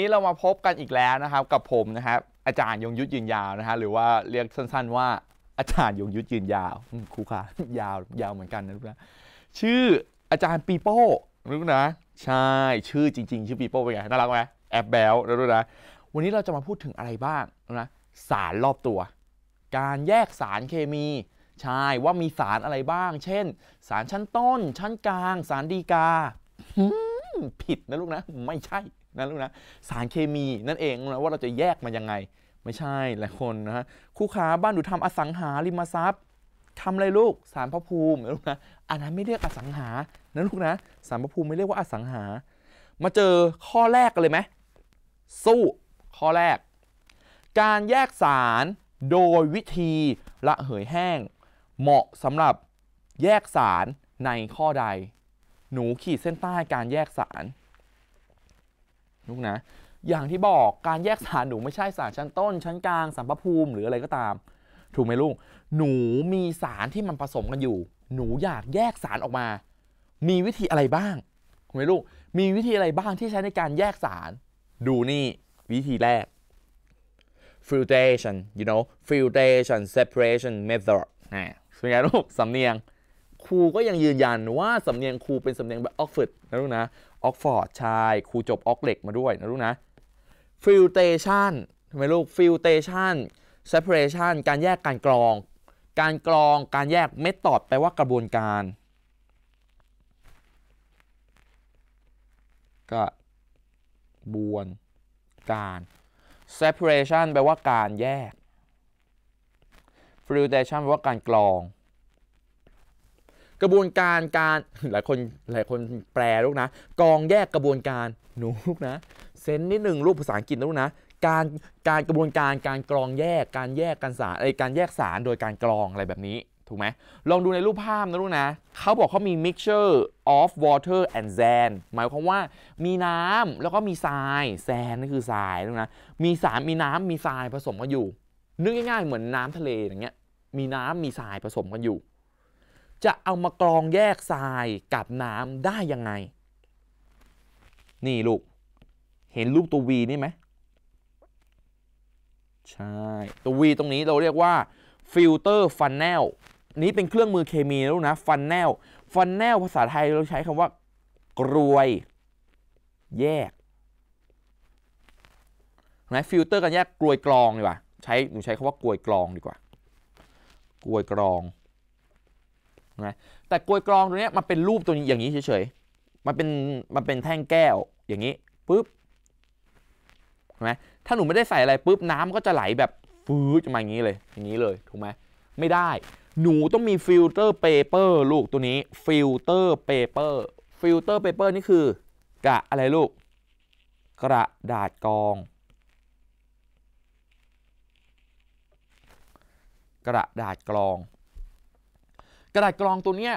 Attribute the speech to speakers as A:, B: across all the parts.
A: นนี้เรามาพบกันอีกแล้วนะครับ กับผมนะครับอาจารย์ยงยุทธยืนยาวนะฮะหรือว่าเรียกสั้นๆว่าอาจารย์ยงยุทธยืนยาวอืมครูค่ะยาวยาวเหมือนกันนะลูกนะชื่ออาจารย์ปีโป้รู้นะ ใช่ชื่อจริง ๆ ชื่อปีโป้เป็นไงน่ารักไหมแอบแบลนะลูกนะวันนี้เราจะมาพูดถึงอะไรบ้างนะสารรอบตัว การแยกสารเคมีใช่ว่ามีสารอะไรบ้าง เช่น สารชั้นต้น ชั้นกลาง สารดีกาหืมผิดนะลูกนะ ไม่ใช่ นะลูกนะสารเคมีนั่นเองนะว่าเราจะแยกมันยังไง ไม่ใช่หลายคนนะฮะคู่ค้าบ้านดูทำอสังหาริมทรัพย์ทำอะไรลูกสารพระภูมินะลูกนะอันนั้นไม่เรียกอสังหานะลูกนะสารพระภูมิไม่เรียกว่าอสังหา มาเจอข้อแรกกันเลยไหมสู้ข้อแรก การแยกสารโดยวิธีระเหยแห้ง เหมาะสำหรับแยกสารในข้อใด หนูขีดเส้นใต้การแยกสาร ลูกนะ อย่างที่บอกการแยกสารหนูไม่ใช่สารชั้นต้น ชั้นกลางสัมปภูมิหรืออะไรก็ตาม ถูกไหมลูก หนูมีสารที่มันผสมกันอยู่ หนูอยากแยกสารออกมา มีวิธีอะไรบ้างถูกไหมลูก มีวิธีอะไรบ้างที่ใช้ในการแยกสาร ดูนี่วิธีแรก filtration you know filtration separation method นะเป็นไงลูกสำเนียงครูก็ยังยืนยันว่าสำเนียงครูเป็นสำเนียงแบบออกฟอร์ดนะลูกนะ ออกฟอร์ดใช่ครูจบออกเหล็กมาด้วยนะลูกนะ filtration ทำไมลูก filtration separation การแยกการกรอง การกรองการแยก method แปลว่ากระบวนการ กระบวนการ separation แปลว่าการแยก filtration แปลว่าการกรอง กระบวนการการหลายคนหลายคนแปลลูกนะกรองแยกกระบวนการหนูลูกนะเซนนิดหนึ่งรูปภาษาอังกฤษนะลูกนะ การการกระบวนการการกรองแยกการแยกกันสารไอการแยกสารโดยการกรองอะไรแบบนี้ถูกไหมลองดูในรูปภาพนะลูกนะเขาบอกเขามี mixture of water and sand หมายความว่ามีน้ำแล้วก็มีทรายแซนนั่นคือทรายลูกนะมีสารมีน้ำมีทรายผสมกันอยู่นึกง่ายๆเหมือนน้ำทะเลอย่างเงี้ยมีน้ำมีทรายผสมกันอยู่ จะเอามากรองแยกทรายกับน้ำได้ยังไง นี่ลูก เห็นรูปตัว V นี่ไหมใช่ ตัว V ตรงนี้เราเรียกว่าfilter funnel นี้เป็นเครื่องมือเคมีนะลูกนะ funnel funnel ภาษาไทยเราใช้คำว่ากรวย แยกนะฟิลเตอร์กันแยกกรวยกรองดีกว่าใช้หนูใช้คำว่ากรวยกรองดีกว่า กรวยกรอง นะแต่กรวยกรองตัวนี้มันเป็นรูปตัวนี้อย่างนี้เฉยๆมันเป็นมันเป็นแท่งแก้วอย่างนี้ปุ๊บนไหมถ้าหนูไม่ได้ใส่อะไรปุ๊บน้ำก็จะไหลแบบฟื้ดมาอย่างนี้เลย อย่างนี้เลยถูกไหมไม่ได้ หนูต้องมี filter paper ลูกตัวนี้ filter paper filter paper นี่คือกระอะไรลูก กระดาษกรอง กระดาษกรอง กระดาษกรองตัวเนี้ย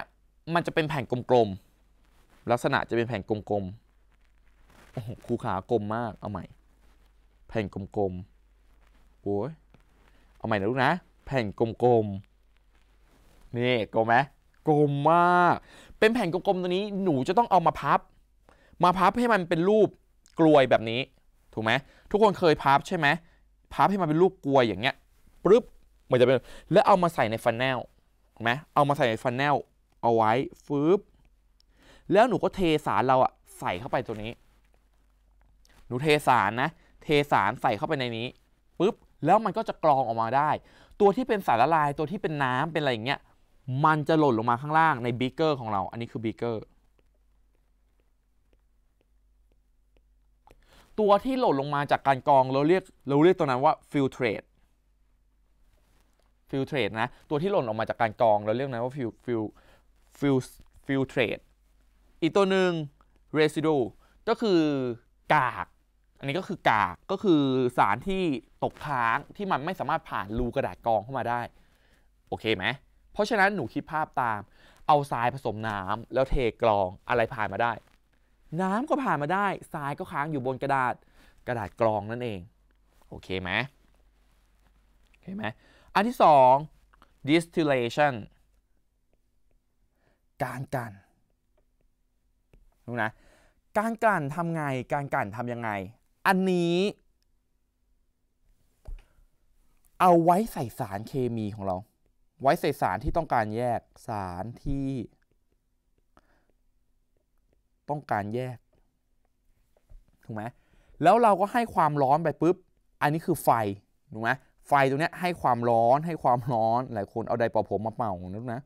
A: มันจะเป็นแผ่นกลมๆ ลักษณะจะเป็นแผ่นกลมๆ โอ้โหครูขากลมมาก เอาใหม่ แผ่นกลมๆ โอ้ย เอาใหม่นะลูกนะ แผ่นกลมๆ นี่กลมไหมกลมมาก เป็นแผ่นกลมๆ ตัวนี้หนูจะต้องเอามาพับ มาพับให้มันเป็นรูปกรวยแบบนี้ ถูกไหม ทุกคนเคยพับใช่ไหม พับให้มันเป็นรูปกรวยอย่างเงี้ยปึ๊บมันจะเป็น แล้วเอามาใส่ใน funnel เห็นไหมเอามาใส่ใน funnelเอาไว้ฟืบแล้วหนูก็เทสารเราอะใส่เข้าไปตัวนี้ หนูเทสารนะ เทสารใส่เข้าไปในนี้ปุ๊บแล้วมันก็จะกรองออกมาได้ ตัวที่เป็นสารละลายตัวที่เป็นน้ำเป็นอะไรอย่างเงี้ยมันจะหล่นลงมาข้างล่างในบีเกอร์ของเรา อันนี้คือบีเกอร์ตัวที่หล่นลงมาจากการกรองเราเรียกเราเรียกตัวนั้นว่า filtrate filtrate filtrate นะ ตัวที่หล่นออกมาจากการกรองเราเรียกนั้นว่า fil fil fil filtrate อีกตัวหนึ่ง residue ก็คือกาก อันนี้ก็คือกากก็คือสารที่ตกค้างที่มันไม่สามารถผ่านรูกระดาษกรองเข้ามาได้ โอเคไหมเพราะฉะนั้นหนูคิดภาพตาม เอาทรายผสมน้ำแล้วเทกรองอะไรผ่านมาได้ น้ำก็ผ่านมาได้ทรายก็ค้างอยู่บนกระดาษกระดาษกรองนั่นเอง โอเคไหมโอเคไหม อันที่สอง distillation การกันดูนะการกลั่นทำไง การกลั่นทำยังไง อันนี้ เอาไว้ใส่สารเคมีของเรา ไว้ใส่สารที่ต้องการแยกสารที่ ต้องการแยกถูกไหมแล้วเราก็ให้ความร้อนไปปุ๊บ อันนี้คือไฟถูกไหม ไฟตรงนี้ให้ความร้อนให้ความร้อนหลายคนเอาไดเป่าผมมาเป่านึกนะ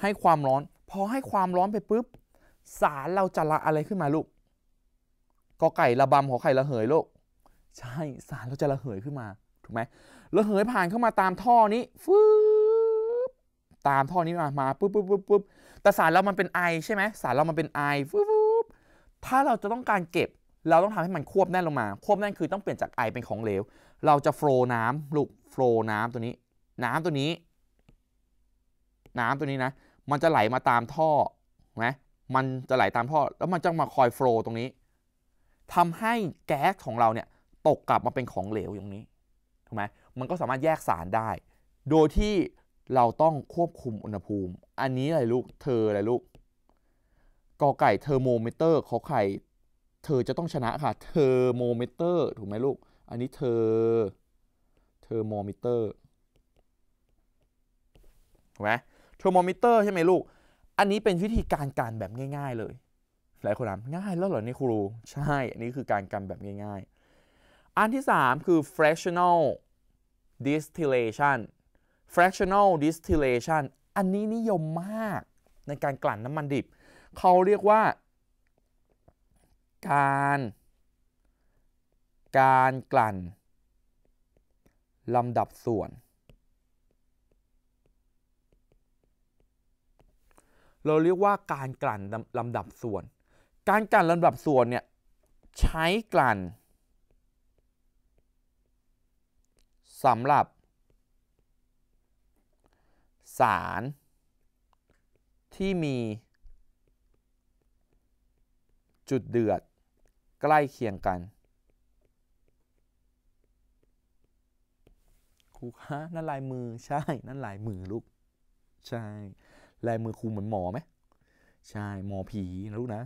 A: ให้ความร้อน พอให้ความร้อนไปปุ๊บ สารเราจะละอะไรขึ้นมาลูกกอไก่ระบำขอไข่ระเหยลูกใช่สารเราจะระเหยขึ้นมาถูกไหมระเหยผ่านเข้ามาตามท่อนี้ฟืบตามท่อนี้มามาปุ๊บปุ๊บปุ๊บปุ๊บแต่สารเรามันเป็นไอใช่ไหมสารเรามันเป็นไอฟืบถ้าเราจะต้องการเก็บ เราต้องทำให้มันควบแน่นลงมา ควบแน่นคือต้องเปลี่ยนจากไอเป็นของเหลว เราจะโฟล์น้ำลูกโฟล์น้ำตัวนี้ น้ำตัวนี้ น้ำตัวนี้นะ มันจะไหลมาตามท่อไหมมันจะไหลตามท่อ แล้วมันจะมาคอยโฟล์ตรงนี้ทำให้แก๊สของเราเนี่ยตกกลับมาเป็นของเหลวอย่างนี้ถูกไหมมันก็สามารถแยกสารได้ โดยที่เราต้องควบคุมอุณหภูมิ อันนี้อะไรลูก เธออะไรลูกกอไก่เทอร์โมมิเตอร์ขอไข่ เธอจะต้องชนะค่ะ เทอร์โมมิเตอร์ถูกไหมลูก อันนี้เธอเทอร์โมมิเตอร์ถูกไหมเทอร์โมมิเตอร์ใช่ไหมลูก อันนี้เป็นวิธีการกลั่นแบบง่าย ๆ เลย หลายคนถามง่ายแล้วเหรอนี่ครู ใช่ อันนี้คือการกลั่นแบบง่ายๆ อันที่ 3 คือ fractional distillation fractional distillation อันนี้นิยมมากในการกลั่นน้ำมันดิบ เขาเรียกว่าการ การกลั่นลำดับส่วน เราเรียกว่าการกลั่นลำดับส่วน การกลั่นลำดับส่วนเนี่ยใช้กลั่นสำหรับ สารที่มี จุดเดือดใกล้เคียงกัน รูคะ นั่นลายมือใช่ นั่นลายมือลูก ใช่ ลายมือครูเหมือนหมอไหมใช่ หมอผีนะลูกนะ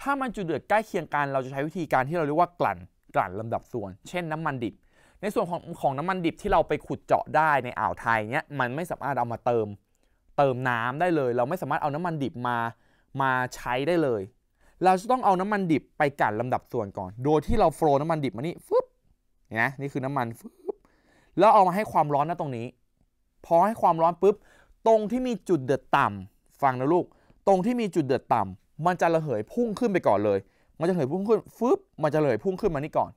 A: ถ้ามันจุดเดือดใกล้เคียงกัน เราจะใช้วิธีการที่เราเรียกว่ากลั่น กลั่นลำดับส่วน เช่นน้ำมันดิบ ในส่วนของของน้ำมันดิบที่เราไปขุดเจาะได้ในอ่าวไทยเนี้ย มันไม่สามารถเอามาเติม เติมน้ำได้เลย เราไม่สามารถเอาน้ำมันดิบมา มาใช้ได้เลย เราจะต้องเอาน้ำมันดิบไปกลั่นลำดับส่วนก่อน โดยที่เราโฟลน้ำมันดิบมานี่ฟึบนะนี่คือน้ำมันฟึบ แล้วเอามาให้ความร้อนนะตรงนี้ พอให้ความร้อนปุ๊บ ตรงที่มีจุดเดือดต่ำฟังนะลูก ตรงที่มีจุดเดือดต่ำมันจะระเหยพุ่งขึ้นไปก่อนเลย มันจะเหยพุ่งขึ้นฟึบมันจะเหยพุ่งขึ้นมานี่ก่อน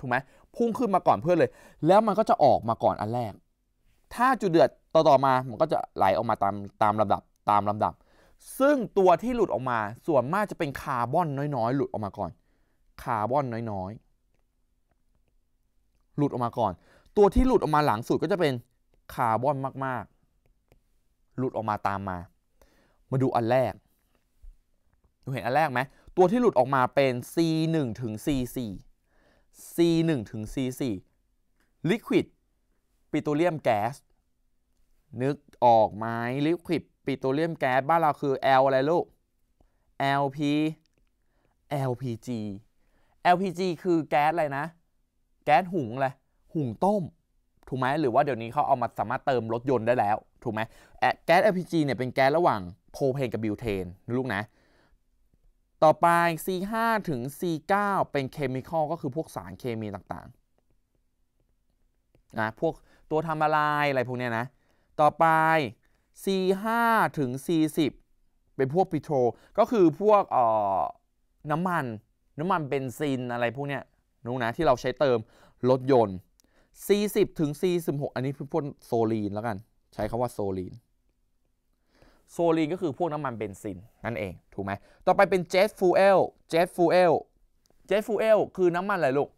A: ถูกไหมพุ่งขึ้นมาก่อนเพื่อนเลย แล้วมันก็จะออกมาก่อนอันแรก ถ้าจุดเดือดต่อๆมา มันก็จะไหลออกมาตามตามลำดับตามลำดับ ซึ่งตัวที่หลุดออกมาส่วนมากจะเป็นคาร์บอนน้อยๆ หลุดออกมาก่อน คาร์บอนน้อยๆ หลุดออกมาก่อน ตัวที่หลุดออกมาหลังสุดก็จะเป็นคาร์บอนมาก ๆ หลุดออกมาตามมา มาดูอันแรกดูเห็นอันแรกไหมตัวที่หลุดออกมาเป็น C1 ถึง C4 C1 ถึง C4 Liquid Petroleum Gas นึกออกไหม Liquid Petroleum Gas บ้านเราคือ L อะไรลูก LP LPG LPG คือแก๊สอะไรนะ แก๊สหุงอะไร หุงต้ม ถูกไหมหรือว่าเดี๋ยวนี้เขาเอามาสามารถเติมรถยนต์ได้แล้ว ถูกไหมแก๊ส LPG เนี่ยเป็นแก๊สระหว่างโพเพนกับบิวเทนลูกนะ ต่อไป C5 ถึง C9 เป็นเคมีคอลก็คือพวกสารเคมีต่างๆนะพวกตัวทำละลายอะไรพวกเนี้ยนะ ต่อไป C5 ถึง C10 เป็นพวกปิโตรก็คือพวกเอ่อน้ำมัน น้ำมันเบนซินอะไรพวกเนี้ยนู้นะที่เราใช้เติมรถยนต์ C10 ถึง C16 อันนี้คือพวกแก๊สโซลีนแล้วกัน ใช้คำว่าแก๊สโซลีน แก๊สโซลีนก็คือพวกน้ำมันเบนซิน นั่นเอง ถูกไหม ต่อไปเป็น jet fuel jet fuel jet fuel คือน้ำมันอะไรลูก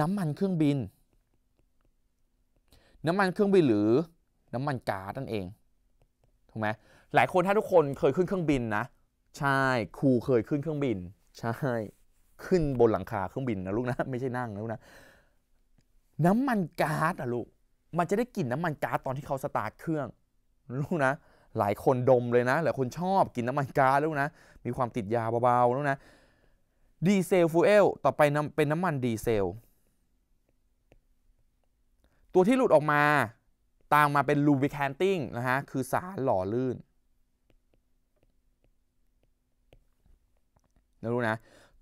A: น้ำมันเครื่องบิน น้ำมันเครื่องบินหรือน้ำมันก๊าซนั่นเอง ถูกไหมหลายคนถ้าทุกคนเคยขึ้นเครื่องบินนะ ใช่ ครูเคยขึ้นเครื่องบิน ใช่ ขึ้นบนหลังคาเครื่องบินนะลูกนะ ไม่ใช่นั่งนะลูกนะ น้ำมันก๊าซอะลูก มันจะได้กลิ่นน้ำมันก๊าซตอนที่เขาสตาร์ทเครื่องลูกนะ หลายคนดมเลยนะ หลายคนชอบกินน้ำมันก๊าซลูกนะ มีความติดยาเบาๆลูกนะดีเซลฟูเอลต่อไปเป็นน้ำมันดีเซล ตัวที่หลุดออกมาตามมาเป็น lubricating นะฮะ คือสารหล่อลื่นนะรู้นะ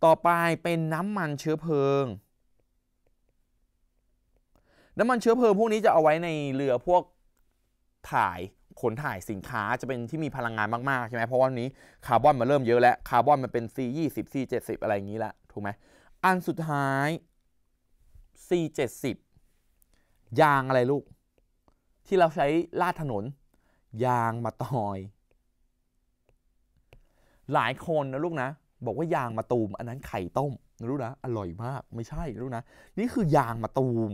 A: ต่อไปเป็นน้ำมันเชื้อเพลิง น้ำมันเชื้อเพลิงพวกนี้จะเอาไว้ในเรือพวกถ่ายขนถ่ายสินค้าจะเป็นที่มีพลังงานมากๆใช่ไหมเพราะว่านี้คาร์บอนมันเริ่มเยอะแล้วคาร์บอนมันเป็น C20 C70 อะไรอย่างนี้ละถูกไหมอันสุดท้าย C70 ยางอะไรลูก ที่เราใช้ลาดถนน ยางมาตอย หลายคนนะลูกนะ บอกว่ายางมาตูม อันนั้นไข่ต้มนะลูกนะ อร่อยมากไม่ใช่ลูกนะ นี่คือยางมาตูม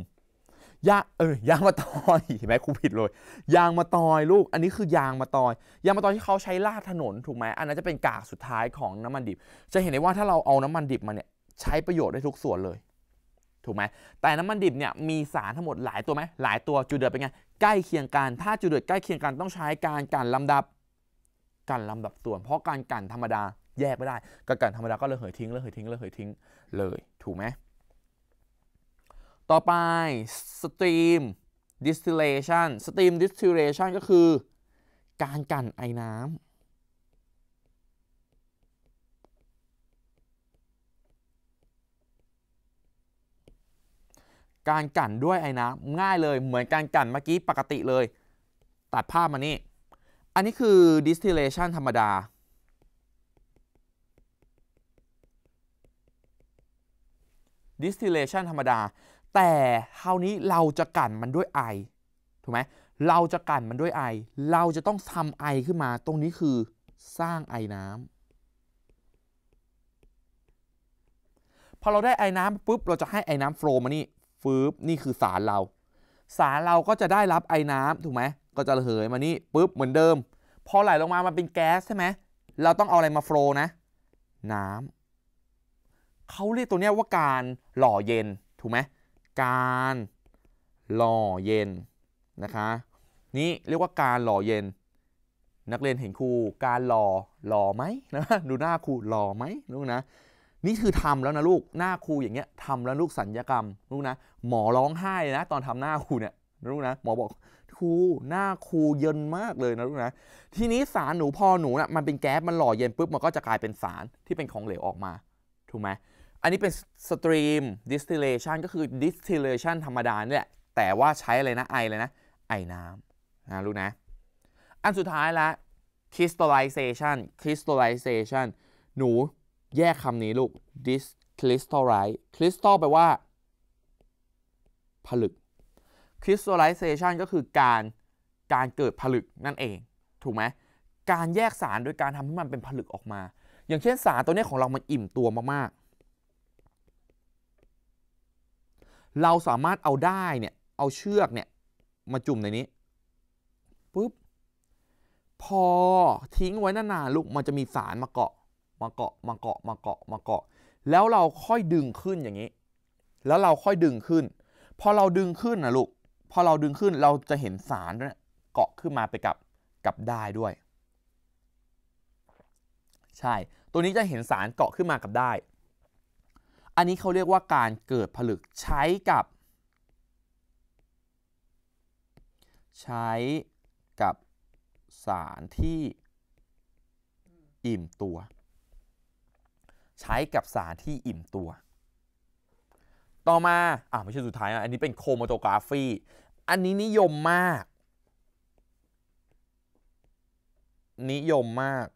A: ยาเออยางมาตอยเห็นไหมครูผิดเลย ยางมาตอยลูก อันนี้คือยางมาตอย ยางมาตอยที่เขาใช้ลาดถนนถูกไหมอันนั้นจะเป็นกากสุดท้ายของน้ำมันดิบ จะเห็นได้ว่าถ้าเราเอาน้ำมันดิบมาเนี่ยใช้ประโยชน์ได้ทุกส่วนเลย ถูกไหมแต่น้ำมันดิบเนี่ยมีสารทั้งหมดหลายตัวไหมหลายตัวจุดเดือดเป็นไงใกล้เคียงกันถ้าจุดเดือดใกล้เคียงกันต้องใช้การกันลำดับกันลำดับส่วน เพราะการกันธรรมดาแยกไม่ได้การกันธรรมดาก็เลยเหยทิ้งเลยเหยทิ้งเลยเหยทิ้งเลย ถูกไหม ต่อไป steam distillation steam distillation ก็คือ การกันไอน้ำการกั่นด้วยไอ้น้ำง่ายเลยเหมือนการกั่นเมื่อกี้ปกติเลย ตัดภาพมานี่ อันนี้คือ distillation ธรรมดา distillation ธรรมดา แต่คราวนี้เราจะกั่นมันด้วยไอถูกไหมเราจะกั่นมันด้วยไอ เราจะต้องทำไอขึ้นมา ตรงนี้คือสร้างไอน้ำพอเราได้ไอน้ำปุ๊บเราจะให้ไอน้ำโฟลมานี่ฟืบนี่คือสารเรา สารเราก็จะได้รับไอน้ำถูกไหมก็จะระเหยมานี่ปุ๊บเหมือนเดิม พอไหลลงมามันเป็นแก๊สใช่ไหมเราต้องเอาอะไรมาโฟลนะ น้ำเขาเรียกตัวเนี้ยว่าการหล่อเย็นถูกไหม การหล่อเย็นนะคะนี่เรียกว่าการหล่อเย็น นักเรียนเห็นครูการหล่อหล่อไหมนะดูหน้าครูหล่อไหมลูกนะนี่คือทำแล้วนะลูกหน้าครูอย่างเงี้ยทำแล้วลูกสัญญกรรมลูกนะหมอร้องไห้นะตอนทำหน้าครูเนี่ยลูกนะหมอบอกครูหน้าครูเย็นมากเลยนะลูกนะทีนี้สารหนูพอหนูนะ่ะมันเป็นแก๊สมันหล่อเย็นปุ๊บมันก็จะกลายเป็นสารที่เป็นของเหลวออกมาถูกไหม อันนี้เป็น stream distillation ก็คือ distillation ธรรมดาเนี่ยแต่ว่าใช้อะไรนะไอเลยนะไอน้ำนะลูกนะ อันสุดท้ายละ crystallization crystallization หนูแยกคำนี้ลูก dis crystallize crystal แปลว่า ผลึก crystallization ก็คือการการเกิดผลึกนั่นเอง ถูกไหมการแยกสารโดยการทำให้มันเป็นผลึกออกมา อย่างเช่นสารตัวนี้ของเรามันอิ่มตัวมากๆ เราสามารถเอาได้เนี่ย เอาเชือกเนี่ย มาจุ่มในนี้ปุ๊บพอทิ้งไว้นานๆลูกมันจะมีสารมาเกาะ มาเกาะมาเกาะมาเกาะมาเกาะ แล้วเราค่อยดึงขึ้นอย่างนี้ แล้วเราค่อยดึงขึ้น พอเราดึงขึ้นนะลูกพอเราดึงขึ้นเราจะเห็นสารเนี่ยเกาะขึ้นมาไปกับกับได้ด้วย ใช่ ตัวนี้จะเห็นสารเกาะขึ้นมากับได้ อันนี้เขาเรียกว่าการเกิดผลึกใช้กับ ใช้กับสารที่อิ่มตัว ใช้กับสารที่อิ่มตัว ต่อมาอ่าไม่ใช่สุดท้ายนะอันนี้เป็นโครโมโตกราฟีอันนี้นิยมมาก นิยมมาก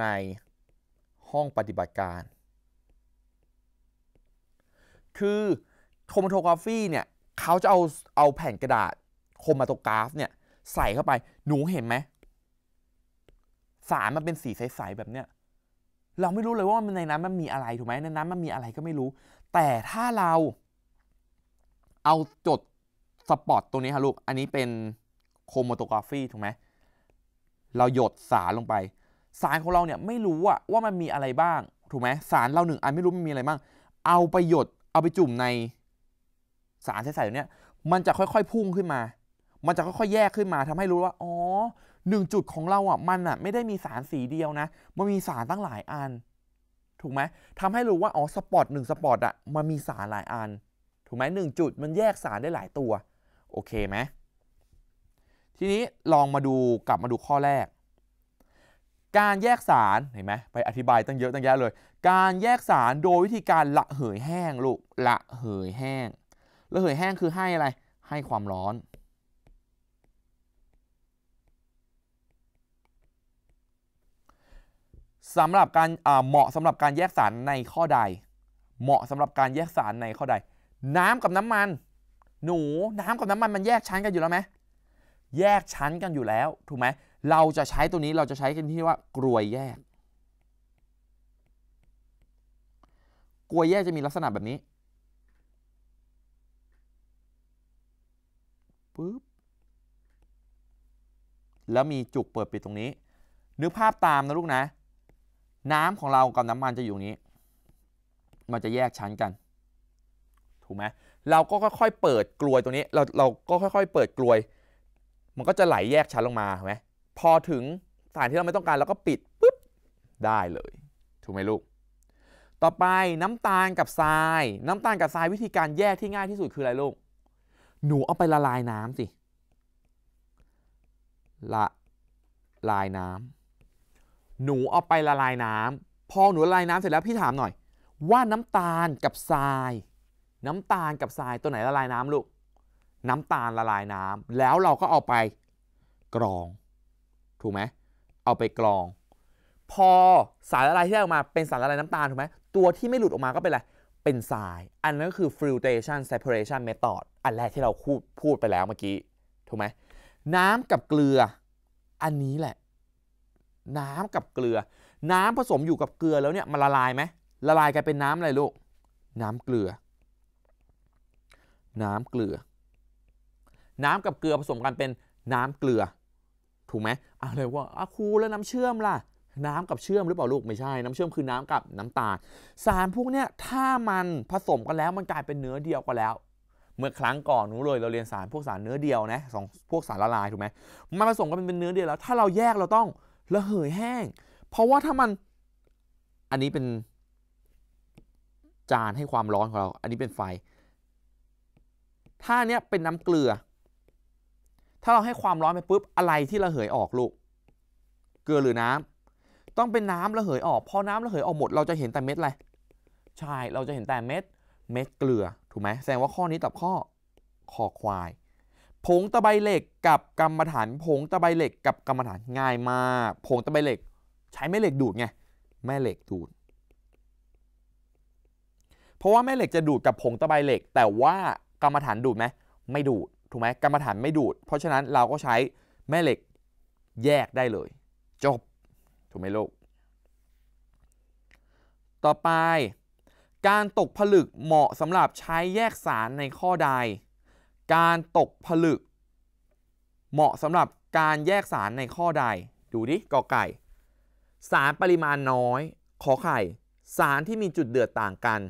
A: ในห้องปฏิบัติการ คือโครมาโทกราฟีเนี่ยเขาจะเอาเอาแผ่นกระดาษโครมาโตกราฟเนี่ยใส่เข้าไปหนูเห็นไหมสารมันเป็นสีใสๆแบบเนี้ยเราไม่รู้เลยว่ามันในนั้นมันมีอะไรถูกไหมในนั้นมันมีอะไรก็ไม่รู้ แต่ถ้าเราเอาจดสปอตตัวนี้ครับลูก อันนี้เป็นโครมาโตกราฟีถูกไหม เราหยดสารลงไป สารของเราเนี่ยไม่รู้อะว่ามันมีอะไรบ้าง ถูกไหมสารเราหนึ่งอันไม่รู้มันมีอะไรบ้าง เอาไปหยด เอาไปจุ่มในสารใสๆตัวเนี้ยมันจะค่อยๆพุ่งขึ้นมา มันจะค่อยๆแยกขึ้นมาทำให้รู้ว่า อ๋อหนึ่งจุดของเราอะ มันอะ ไม่ได้มีสารสีเดียวนะ มันมีสารตั้งหลายอัน ถูกไหมทำให้รู้ว่า อ๋อ สปอตหนึ่งสปอตอะ มันมีสารหลายอัน ถูกไหมหนึ่งจุดมันแยกสารได้หลายตัว โอเคไหม ทีนี้ลองมาดูกลับมาดูข้อแรก การแยกสาร เห็นไหมไปอธิบายตั้งเยอะตั้งแยะเลย การแยกสารโดยวิธีการละเหยแห้งลูกละเหยแห้งละเหยแห้งคือให้อะไรให้ความร้อนสำหรับการเหมาะสำหรับการแยกสารในข้อใด เหมาะสำหรับการแยกสารในข้อใด น้ำกับน้ำมัน หนูน้ำกับน้ำมันมันแยกชั้นกันอยู่แล้วไหมแยกชั้นกันอยู่แล้วถูกไหมเราจะใช้ตัวนี้เราจะใช้กันที่ว่ากรวยแยก กรวแยกจะมีลักษณะแบบนี้ปึ๊บแล้วมีจุกเปิดปิดตรงนี้ นึกภาพตามนะลูกนะ น้ำของเรากับน้ำมันจะอยู่นี้ มันจะแยกชั้นกัน ถูกไหมเราก็ค่อยๆเปิดกลวยตัวนี้ เราเราก็ค่อยๆเปิดกลวย มันก็จะไหลแยกชั้นลงมาเห็นไหมพอถึงสถานที่เราไม่ต้องการเราก็ปิดปุ๊บได้เลย ถูกไหมลูก ต่อไปน้ำตาลกับทราย น้ำตาลกับทรายวิธีการแยกที่ง่ายที่สุดคืออะไรลูก หนูเอาไปละลายน้ำสิ ละลายน้ำหนูเอาไปละลายน้ำพอหนูละลายน้ำเสร็จแล้วพี่ถามหน่อย ว่าน้ำตาลกับทราย น้ำตาลกับทรายตัวไหนละลายน้ำลูก น้ำตาลละลายน้ำแล้วเราก็เอาไปกรอง ถูกไหม เอาไปกรอง พอสารละลายที่ได้ออกมาเป็นสารละลายน้ำตาลถูกไหมตัวที่ไม่หลุดออกมาก็เป็นอะไร เป็นทราย อันนั้นก็คือ filtration separation method อันแรกที่เราพูดพูดไปแล้วเมื่อกี้ถูกไหมน้ำกับเกลือ อันนี้แหละ น้ำกับเกลือ น้ำผสมอยู่กับเกลือแล้วเนี่ยมันละลายไหมละลายกลายเป็นน้ำอะไรลูกน้ำเกลือ น้ำเกลือ น้ำกับเกลือผสมกันเป็นน้ำเกลือ ถูกไหมอะไรว่าอาครูแล้วน้ำเชื่อมล่ะ น้ำกับเชื่อมหรือเปล่าลูกไม่ใช่ น้ำเชื่อมคือน้ำกับน้ำตาล สารพวกเนี้ยถ้ามันผสมกันแล้วมันกลายเป็นเนื้อเดียวกันแล้ว เมื่อครั้งก่อนนู้เลยเราเรียนสารพวกสารเนื้อเดียวนะสองพวกสารละลายถูกไหมมันผสมกันเป็นเนื้อเดียวแล้ว ถ้าเราแยกเราต้องระเหยแห้ง เพราะว่าถ้ามันอันนี้เป็นจานให้ความร้อนของเรา อันนี้เป็นไฟ ถ้าเนี้ยเป็นน้ำเกลือ ถ้าเราให้ความร้อนไปปุ๊บอะไรที่ระเหยออกลูก เกลือหรือน้ำ ต้องเป็นน้ำระเหยออก พอน้ำระเหยออกหมดเราจะเห็นแต่เม็ดอะไร ใช่ เราจะเห็นแต่เม็ด เม็ดเกลือ ถูกไหมแสดงว่าข้อนี้ตอบข้อคอควาย ผงตะไบเหล็กกับกรรมฐาน ผงตะไบเหล็กกับกรรมฐานง่ายมาก ผงตะไบเหล็ก ใช้แม่เหล็กดูดไง แม่เหล็กดูด เพราะว่าแม่เหล็กจะดูดกับผงตะไบเหล็ก แต่ว่ากรรมฐานดูดไหมไม่ดูด ถูกไหมกรรมฐานไม่ดูด เพราะฉะนั้นเราก็ใช้แม่เหล็กแยกได้เลย จบ ถูกไหมลูก ต่อไป การตกผลึกเหมาะสำหรับใช้แยกสารในข้อใด การตกผลึก เหมาะสำหรับการแยกสารในข้อใด ดูดิกอไก่ สารปริมาณน้อย ขอไข่ สารที่มีจุดเดือดต่างกัน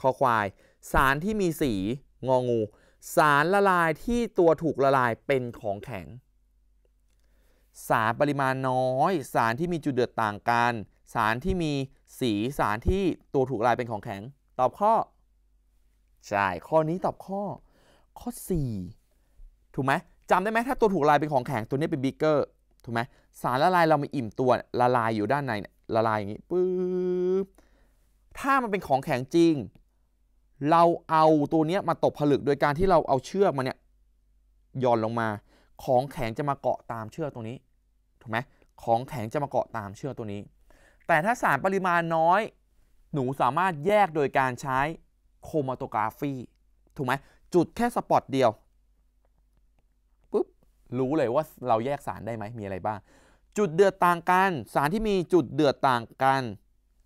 A: คอควาย สารที่มีสี งองู สารละลายที่ตัวถูกละลายเป็นของแข็ง สารปริมาณน้อย สารที่มีจุดเดือดต่างกัน สารที่มีสีสารที่ตัวถูกลายเป็นของแข็ง ตอบข้อ ใช่ ข้อนี้ตอบข้อ ข้อ 4 ถูกไหมจำได้ไหมถ้าตัวถูกลายเป็นของแข็งตัวนี้เป็นบิ๊กเกอร์ถูกไหมสารละลายเรามีอิ่มตัวละลายอยู่ด้านในละลายอย่างนี้ปึ๊บถ้ามันเป็นของแข็งจริง เราเอาตัวนี้มาตบผลึกโดยการที่เราเอาเชือกมาเนี่ยย่อนลงมา ของแข็งจะมาเกาะตามเชือกตัวนี้ถูกไหมของแข็งจะมาเกาะตามเชือกตัวนี้ แต่ถ้าสารปริมาณน้อย หนูสามารถแยกโดยการใช้โครมาโตกราฟีถูกไหมจุดแค่สปอตเดียวปุ๊บรู้เลยว่าเราแยกสารได้ไหมมีอะไรบ้าง จุดเดือดต่างกัน สารที่มีจุดเดือดต่างกัน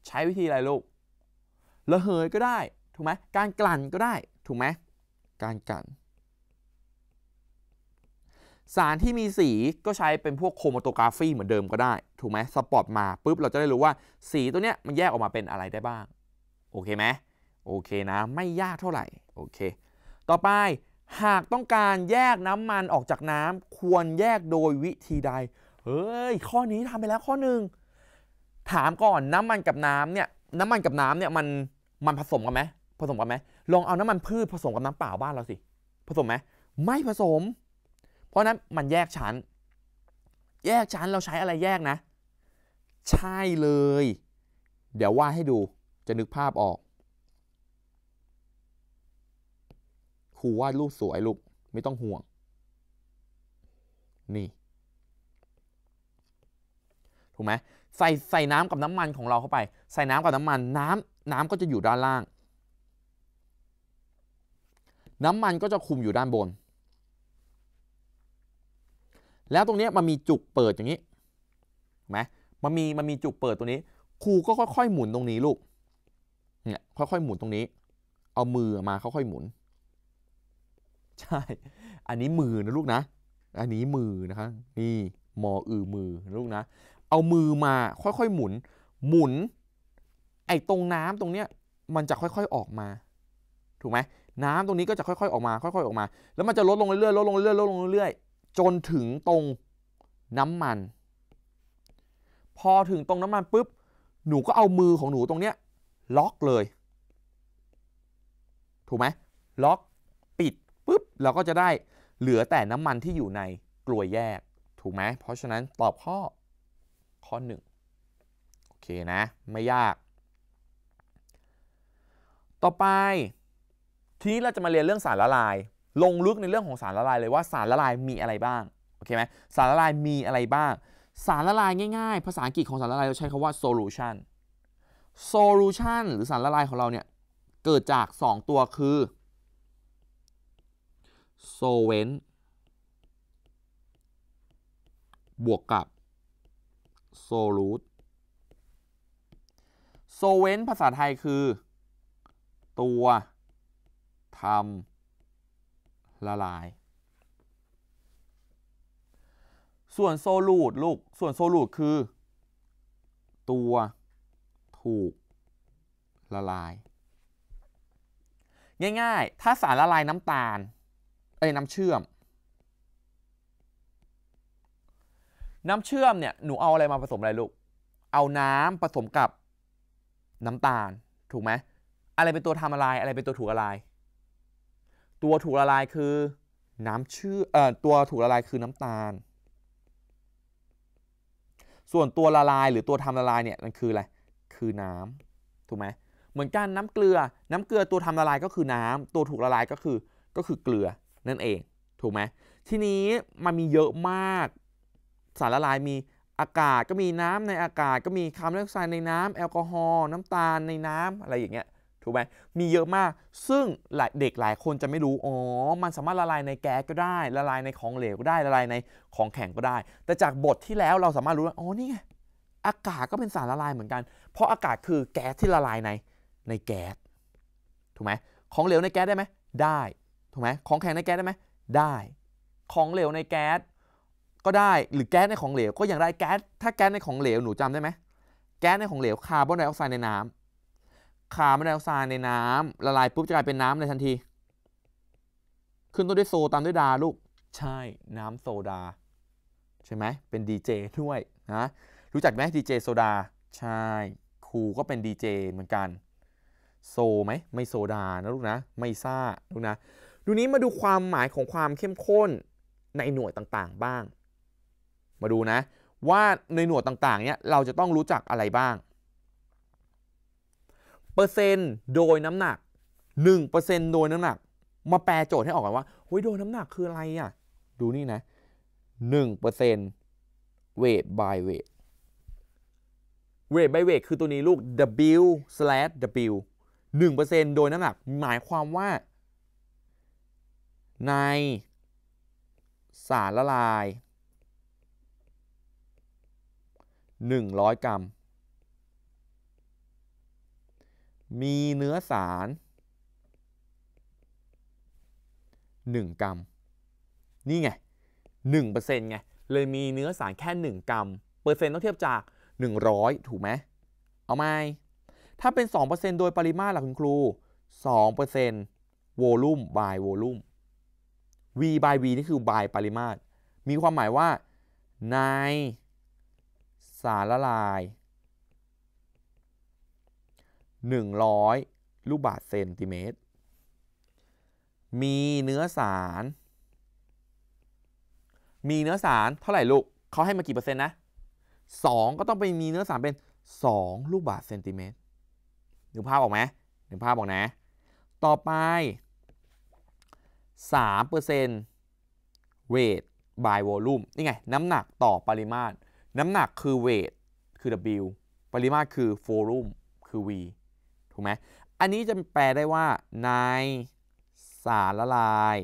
A: ใช้วิธีอะไรลูกระเหยก็ได้ถูกไหมการกลั่นก็ได้ถูกไหมการกลั่น สารที่มีสีก็ใช้เป็นพวกโครมาโตกราฟีเหมือนเดิมก็ได้ ถูกไหมสปอตมาปุ๊บเราจะได้รู้ว่าสีตัวเนี้ยมันแยกออกมาเป็นอะไรได้บ้าง โอเคไหมโอเคนะ ไม่ยากเท่าไหร่ โอเค ต่อไปหากต้องการแยกน้ำมันออกจากน้ำควรแยกโดยวิธีใด เฮ้ย ข้อนี้ทำไปแล้วข้อหนึ่งถามก่อนน้ำมันกับน้ำเนี่ยน้ำมันกับน้ำเนี่ยมันมันผสมกันไหมผสมกันไหมลองเอาน้ำมันพืชผสมกับน้ำเปล่าบ้านเราสิ ผสมไหมไม่ผสม เพราะนั้นมันแยกชั้น แยกชั้นเราใช้อะไรแยกนะ ใช่เลย เดี๋ยวว่าให้ดูจะนึกภาพออกครูวาดรูปสวยลูกไม่ต้องห่วง นี่ ถูกไหมใส่ใส่น้ำกับน้ำมันของเราเข้าไป ใส่น้ำกับน้ำมัน น้ำน้ำก็จะอยู่ด้านล่าง น้ำมันก็จะคุมอยู่ด้านบน แล้วตรงนี้มันมีจุกเปิดอย่างนี้ไหมมันมีมันมีจุกเปิดตัวนี้ ครูก็ค่อยๆหมุนตรงนี้ลูก เนี่ยค่อยๆหมุนตรงนี้ เอามือมาค่อยๆหมุน ใช่ อันนี้มือนะลูกนะ อันนี้มือนะคะนี่มออือมือนะลูกนะ เอามือมาค่อยๆหมุน หมุน ไอ้ตรงน้ำตรงเนี้ยมันจะค่อยๆออกมา ถูกไหมน้ำตรงนี้ก็จะค่อยๆออกมา ค่อยๆออกมา แล้วมันจะลดลงเรื่อยๆลดลงเรื่อยๆลดลงเรื่อยๆ จนถึงตรงน้ำมัน พอถึงตรงน้ำมันปุ๊บ หนูก็เอามือของหนูตรงเนี้ยล็อกเลย ถูกไหมล็อกปิดปุ๊บเราก็จะได้เหลือแต่น้ำมันที่อยู่ในกลวยแยก ถูกไหมเพราะฉะนั้นตอบข้อข้อหนึ่งโอเคนะ ไม่ยาก ต่อไป ทีนี้เราจะมาเรียนเรื่องสารละลาย ลงลึกในเรื่องของสารละลายเลยว่าสารละลายมีอะไรบ้างโอเคไหมสารละลายมีอะไรบ้าง สารละลายง่ายๆ ภาษาอังกฤษของสารละลายเราใช้คำว่า solution solution หรือสารละลายของเราเนี่ยเกิดจาก 2 ตัวคือ solvent บวกกับ solute solvent ภาษาไทยคือ ตัวทำ ละลาย ส่วนโซลูดลูก ส่วนโซลูดคือ ตัวถูกละลาย ง่ายๆ ถ้าสารละลายน้ำตาลเอ้ยน้ำเชื่อม น้ำเชื่อมเนี่ยหนูเอาอะไรมาผสมอะไรลูก เอาน้ำผสมกับน้ำตาล ถูกไหมอะไรเป็นตัวทำละลาย อะไรเป็นตัวถูกละลาย ตัวถูกละลายคือน้ำเชื่อเอ่อตัวถูกละลายคือน้ำตาล ส่วนตัวละลายหรือตัวทำละลายเนี่ยมันคืออะไรคือน้ำถูกไหมเหมือนกันน้ำเกลือ น้ำเกลือตัวทำละลายก็คือน้ำตัวถูกละลายก็คือก็คือเกลือนั่นเองถูกไหมทีนี้มันมีเยอะมากสารละลายมีอากาศก็มีน้ำในอากาศก็มีคาร์บอนไดออกไซด์ในน้ำแอลกอฮอล์น้ำตาลในน้ำอะไรอย่างเงี้ย ถูกไหมมีเยอะมาก ซึ่งเด็กหลายคนจะไม่รู้ อ๋อ มันสามารถละลายในแก๊สก็ได้ ละลายในของเหลวก็ได้ ละลายในของแข็งก็ได้ แต่จากบทที่แล้วเราสามารถรู้ว่า อ๋อ นี่ไง อากาศก็เป็นสารละลายเหมือนกัน เพราะอากาศคือแก๊สที่ละลายในในแก๊ส ถูกไหมของเหลวในแก๊สได้ไหม ได้ ถูกไหมของแข็งในแก๊สได้ไหม ได้ ของเหลวในแก๊สก็ได้ หรือแก๊สในของเหลว ก็อยังได้แก๊ส ถ้าแก๊สในของเหลวหนูจำได้ไหม แก๊สในของเหลวคาร์บอนไดออกไซด์ในน้ำ คาร์บอนไดออกไซด์ในน้ำละลายปุ๊บจะกลายเป็นน้ำในทันที ขึ้นต้นด้วยโซตามด้วยดาลูก ใช่น้ำโซดา ใช่ไหมเป็นดีเจด้วยนะรู้จักไหมดีเจโซดา ใช่ ครูก็เป็นดีเจเหมือนกันโซไหมไม่โซดานะลูกนะ ไม่ซ่าลูกนะ ดูนี้มาดูความหมายของความเข้มข้นในหน่วยต่างๆบ้าง มาดูนะ ว่าในหน่วยต่างๆ เนี่ยเราจะต้องรู้จักอะไรบ้าง เปอร์เซ็นต์โดยน้ำหนัก 1%โดยน้ำหนัก มาแปลโจทย์ให้ออกกันว่าเฮ้ยโดยน้ำหนักคืออะไรอะ ดูนี่นะ 1% weight by weight weight by weight คือตัวนี้ลูก W slash W 1%โดยน้ำหนัก หมายความว่า ในสารละลาย 100 กรัม มีเนื้อสาร 1 กรัม นี่ไง1%ไง เลยมีเนื้อสารแค่ 1 กรัม เปอร์เซ็นต์ต้องเทียบจาก 100 ถูกไหม เอาไหมถ้าเป็น 2%โดยปริมาตรล่ะคุณครู 2% volume by volume v by v นี่คือ by ปริมาตร มีความหมายว่าในสารละลาย 100 ลูกบาศก์เซนติเมตร มีเนื้อสาร มีเนื้อสารเท่าไหร่ลูกเขาให้มากี่เปอร์เซ็นต์นะ 2 ก็ต้องไปมีเนื้อสารเป็น 2 ลูกบาศก์เซนติเมตรนึกภาพออกไหมนึกภาพออกนะ ต่อไป3% weight by volume นี่ไง น้ำหนักต่อปริมาตร น้ำหนักคือ weight คือ W ปริมาตรคือ volume คือ V ถูกไหมอันนี้จะแปลได้ว่า ในสารละลาย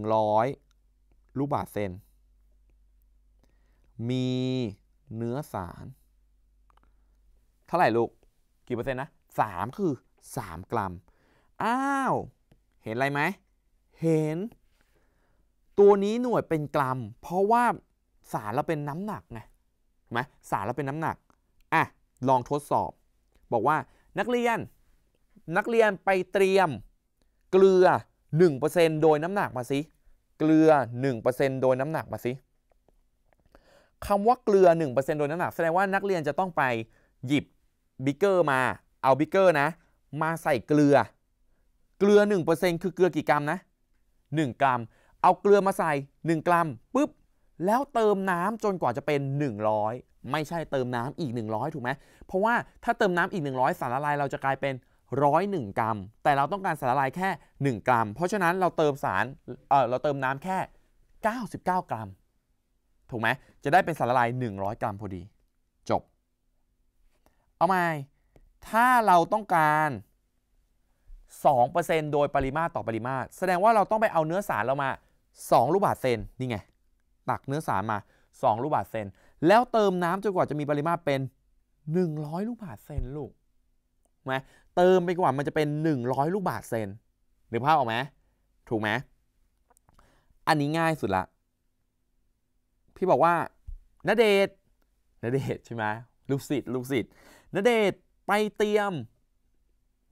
A: 100 ลูกบาศก์เซน มีเนื้อสาร เท่าไหร่ลูก กี่เปอร์เซ็นต์นะ 3 คือ 3 กรัม อ้าว เห็นอะไรไหม เห็น ตัวนี้หน่วยเป็นกรัม เพราะว่าสารเราเป็นน้ำหนักไง ไหมสารเราเป็นน้ำหนักอะลองทดสอบ บอกว่านักเรียน นักเรียนไปเตรียม เกลือ 1%โดยน้ำหนักมาสิเกลือ 1%โดยน้ำหนักมาสิคำว่าเกลือ 1%โดยน้ำหนัก แสดงว่านักเรียนจะต้องไปหยิบบีกเกอร์มา เอาบีกเกอร์นะ มาใส่เกลือ เกลือ 1%คือเกลือกี่กรัมนะ 1 กรัม เอาเกลือมาใส่ 1 กรัมปุ๊บ แล้วเติมน้ำจนกว่าจะเป็น 100 ไม่ใช่เติมน้ำอีก 100 ถูกไหมเพราะว่าถ้าเติมน้ำอีก 100 สารละลายเราจะกลายเป็น 101 กรัม แต่เราต้องการสารละลายแค่ 1 กรัม เพราะฉะนั้นเราเติมสารเออเราเติมน้ำแค่ 99 กรัม ถูกไหมจะได้เป็นสารละลาย 100 กรัมพอดี จบ เอาใหม่ถ้าเราต้องการ2%โดยปริมาตรต่อปริมาตร แสดงว่าเราต้องไปเอาเนื้อสารเรามา 2 ลูกบาศก์เซนนี่ไง ตักเนื้อสารมา 2 ลูกบาศก์เซน แล้วเติมน้ำจนกว่าจะมีปริมาตรเป็น 100 ลูกบาศก์เซนลูกไหมเติมไปกว่ามันจะเป็น 100 ลูกบาศก์เซนนึกภาพออกไหมถูกไหมอันนี้ง่ายสุดละ พี่บอกว่าณเดชน์ณเดชน์ใช่ไหมลูกศิษย์ลูกศิษย์ณเดชน์ไปเตรียม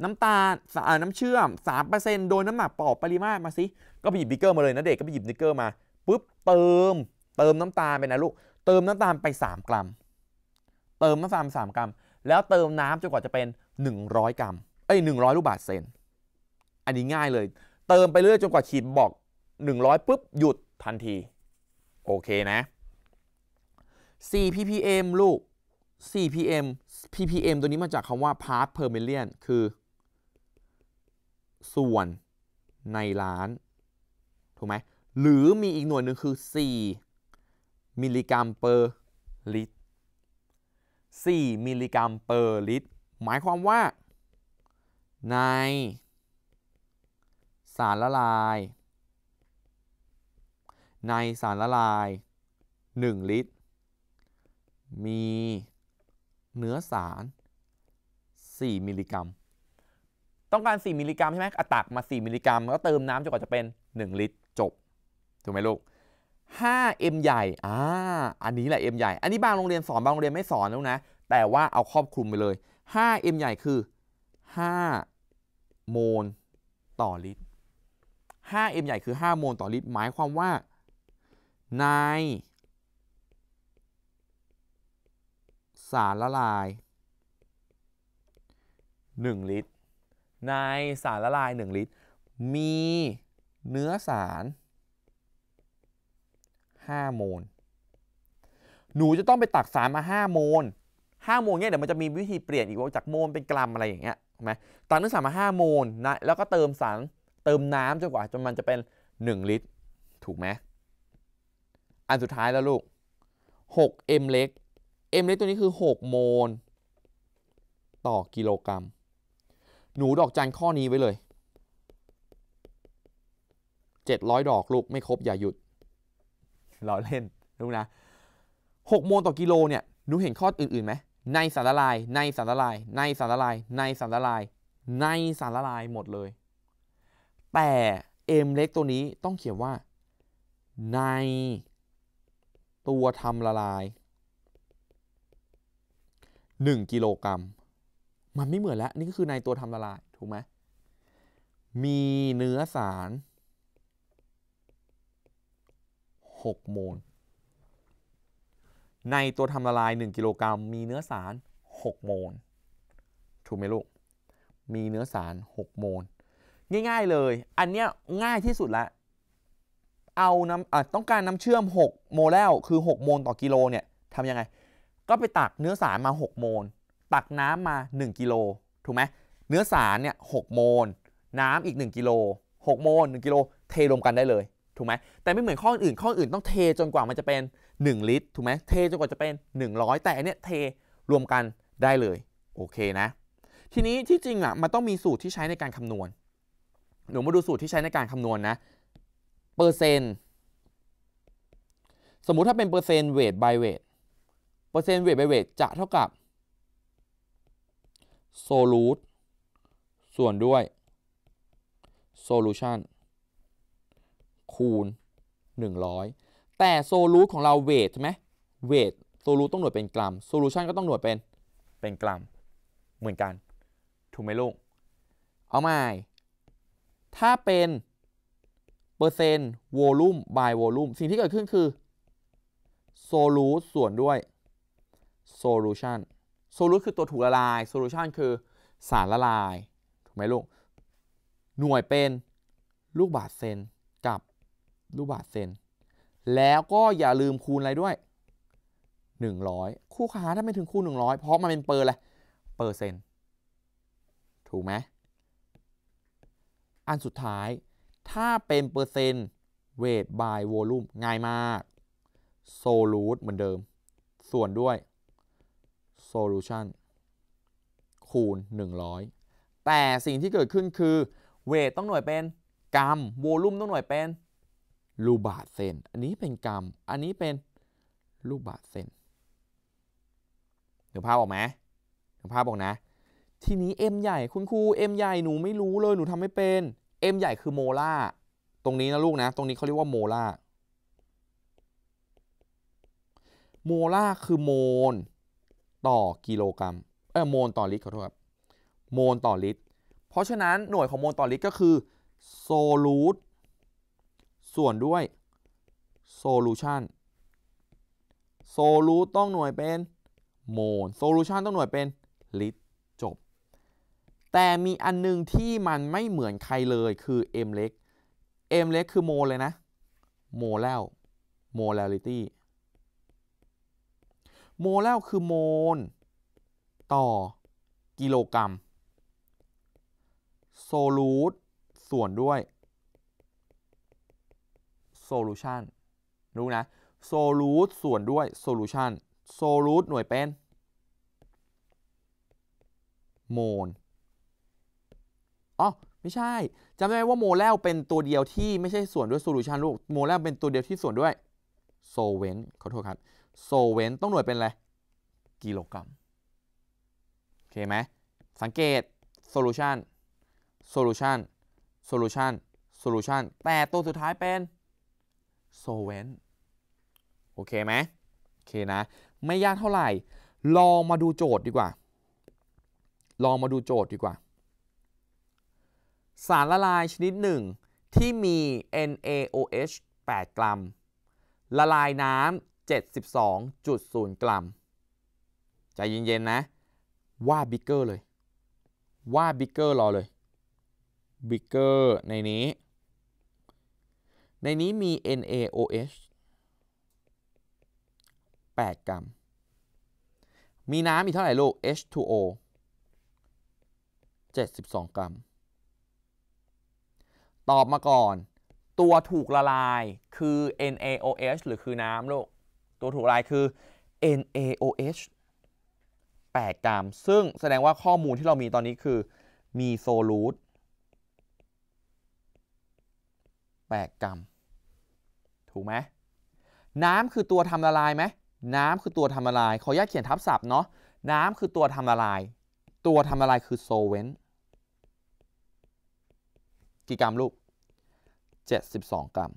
A: น้ำตาลสาน้ำเชื่อม 3%โดยน้ำหนักต่อปริมาตรมาสิ ก็ไปหยิบบีกเกอร์มาเลยนะเด็กก็ไปหยิบบีกเกอร์มา ปุ๊บเติม เติมน้ำตาลไปนะลูก เติมน้ำตาลไป 3 กรัม เติมน้ำตาล3กรัม แล้วเติมน้ำจนกว่าจะเป็น 100 กรัม เอ้ย100 ลูกบาศก์เซน อันนี้ง่ายเลย เติมไปเรื่อยจนกว่าขีดบอก 100ปุ๊บหยุดทันที โอเคนะ 4 ppm ลูก 4 ppm ppm ตัวนี้มาจากคำว่า part per million คือ ส่วนในล้าน ถูกไหม หรือมีอีกหน่วยหนึ่งคือ 4 มิลลิกรัม per ลิตร 4 มิลลิกรัม per ลิตร หมายความว่า ใน สารละลาย ในสารละลาย 1 ลิตร มีเนื้อสาร 4 มิลลิกรัม ต้องการ 4 มิลลิกรัมใช่ไหมอะตักมา 4 มิลลิกรัม แล้วก็เติมน้ำจนกว่าจะเป็น 1 ลิตร ถูกไหมลูก 5 m ใหญ่อ่าอันนี้แหละ m ใหญ่ อันนี้บางโรงเรียนสอนบางโรงเรียนไม่สอนแล้วนะ แต่ว่าเอาครอบคลุมไปเลย 5 m ใหญ่คือ 5 โมลต่อลิตร 5 m ใหญ่คือ 5 โมลต่อลิตร หมายความว่าในสารละลาย 1 ลิตร ในสารละลาย 1 ลิตร มีเนื้อสาร 5 โมล หนูจะต้องไปตักสารมา 5 โมล 5 โมลเนี่ยเดี๋ยวมันจะมีวิธีเปลี่ยนอีกว่าจากโมลเป็นกรัมอะไรอย่างเงี้ยใช่ไหมตักเนื้อสารมา 5 โมลนะแล้วก็เติมสารเติมน้ำจนกว่าจนมันจะเป็น 1 ลิตร ถูกไหมอันสุดท้ายแล้วลูก 6 m เล็ก m เล็กตัวนี้คือ 6 โมล ต่อกิโลกรัม หนูดอกจันข้อนี้ไว้เลย 700 ดอกลูกไม่ครบอย่าหยุด ล้อเล่นลูกนะ6โมลต่อกิโลเนี่ยหนูเห็นข้ออื่นๆไหมในสารละลาย ในสารละลาย ในสารละลาย ในสารละลาย ในสารละลายหมดเลย แต่เอ็มเล็กตัวนี้ต้องเขียนว่า ในตัวทำละลาย 1 กิโลกรัม มันไม่เหมือนแล้ว นี่ก็คือในตัวทำละลาย ถูกไหม มีเนื้อสาร 6 โมล ในตัวทำละลาย 1 กิโลกรัมมีเนื้อสาร 6 โมล ถูกไหมลูก มีเนื้อสาร 6 โมล ง่ายๆเลย อันเนี้ยง่ายที่สุดละ เอาน้ำต้องการน้ำเชื่อม 6 โมลแล้วคือ 6 โมลต่อกิโลเนี่ยทำยังไง ก็ไปตักเนื้อสารมา 6 โมล ตักน้ำมา 1 กิโล ถูกไหมเนื้อสารเนี่ย 6 โมล น้ำอีก 1 กิโล 6 โมล 1 กิโล เทรวมกันได้เลย ถูกไหมแต่ไม่เหมือนข้ออื่นข้ออื่นต้องเทจนกว่ามันจะเป็น 1 ลิตรถูกไหมเทจนกว่าจะเป็น 100 แต่อันเนี้ยเทรวมกันได้เลยโอเคนะ ทีนี้ที่จริงอะมันต้องมีสูตรที่ใช้ในการคำนวณหนูมาดูสูตรที่ใช้ในการคำนวณนะเปอร์เซ็นต์สมมุติถ้าเป็นเปอร์เซ็นต์ weight by weight เปอร์เซ็นต์ weight by weight จะเท่ากับ solute ส่วนด้วย solution คูณ 100 แต่ solute ของเรา weight ใช่ไหมweight solute ต้องหน่วยเป็นกรัม solution ก็ต้องหน่วยเป็นเป็นกรัม เหมือนกัน ถูกไหมลูก เอาใหม่ ถ้าเป็นเปอร์เซ็นต์วอลลุ่ม by วอลลุ่มสิ่งที่เกิดขึ้นคือ solute ส่วนด้วย solution solute คือตัวถูกละลาย solution คือสารละลาย ถูกไหมลูก หน่วยเป็นลูกบาศก์เซน ลูกบาศก์เซน แล้วก็อย่าลืมคูณอะไรด้วย 100 คู่ขาถ้าไม่ถึงคูณ100 เพราะมันเป็นเปอร์อะไรเปอร์เซ็นต์ถูกไหมอันสุดท้ายถ้าเป็นเปอร์เซนต์เวท by วอลลุ่มง่ายมากโซลูทเหมือนเดิม ส่วนด้วย solution คูณ 100 แต่สิ่งที่เกิดขึ้นคือเวทต้องหน่วยเป็นกรัมโวลุ่มต้องหน่วยเป็น ลูกบาศก์เซน อันนี้เป็นกรัมอันนี้เป็นลูกบาศก์เซนเดี๋ยวภาพออกไหมเดี๋ยวภาพบอกนะ ทีนี้ M ใหญ่คุณครู M ใหญ่หนูไม่รู้เลยหนูทำไม่เป็น M ใหญ่คือโมลาร์ตรงนี้นะลูกนะ ตรงนี้เขาเรียกว่าโมลาร์โมลาร์คือโมลต่อกิโลกรัม เออโมลต่อลิตรขอโทษครับ โมลต่อลิตร เพราะฉะนั้นหน่วยของโมลต่อลิตรก็คือ solute ส่วนด้วย solution solute ต้องหน่วยเป็นโมล solution ต้องหน่วยเป็นลิตรจบ แต่มีอันนึงที่มันไม่เหมือนใครเลยคือ m เล็ก m เล็กคือโมลเลยนะโมลแล้วโมล a ลิตี้molal คือโมลต่อกิโลกรัม solute ส่วนด้วย solution รู้นะ solute ส่วนด้วย solution solute หน่วยเป็นโมลอ๋อไม่ใช่จำได้ว่า molal เป็นตัวเดียวที่ไม่ใช่ส่วนด้วย solution ลูก molal เป็นตัวเดียวที่ส่วนด้วยsolvent ขอโทษครับ solvent ต้องหน่วยเป็นอะไรกิโลกรัมโอเคไหมสังเกต solution solution solution solution แต่ตัวสุดท้ายเป็น solvent โอเคไหมโอเคนะ ไม่ยากเท่าไหร่ ลองมาดูโจทย์ดีกว่า ลองมาดูโจทย์ดีกว่า สารละลายชนิดหนึ่งที่มี NaOH 8 กรัม ละลายน้ำ72.0 กรัม ใจเย็นๆนะ ว่าบิ๊กเกอร์เลย ว่าบิ๊กเกอร์รอเลย บิ๊กเกอร์ในนี้ ในนี้มี NaOH 8 กรัม มีน้ำอีกเท่าไหร่ลูก H2O 72 กรัม ตอบมาก่อน ตัวถูกละลายคือ NaOH หรือคือน้ำลูก ตัวถูกละลายคือ NaOH 8 กรัม ซึ่งแสดงว่าข้อมูลที่เรามีตอนนี้คือ มีโซลูท8กรัม ถูกไหมน้ำคือตัวทำละลายไหมน้ำคือตัวทำละลายขออนุญาตเขียนทับศัพท์เนาะน้ำคือตัวทำละลาย ตัวทำละลายคือ solvent กี่กรัมลูก 72 กรัม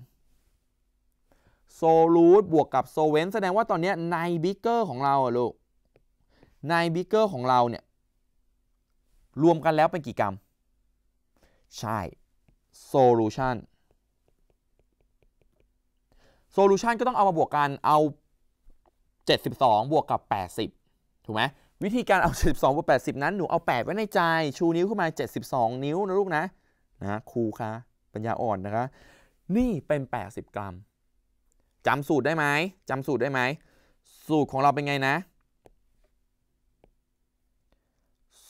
A: solute บวกกับ solvent แสดงว่าตอนนี้ในบีกเกอร์ของเราอะลูกในบีกเกอร์ของเราเนี่ยรวมกันแล้วเป็นกี่กรัม ใช่ solution solution ก็ต้องเอามาบวกกันเอา 72 บวกกับ 80 ถูกไหมวิธีการเอา 72 บวก 80 นั้นหนูเอา 8 ไว้ในใจ ชูนิ้วขึ้นมา 72 นิ้วนะลูกนะนะครูคะปัญญาอ่อนนะคะ นี่เป็น 80 กรัมจำสูตรได้ไหมจำสูตรได้ไหม สูตรของเราเป็นไงนะ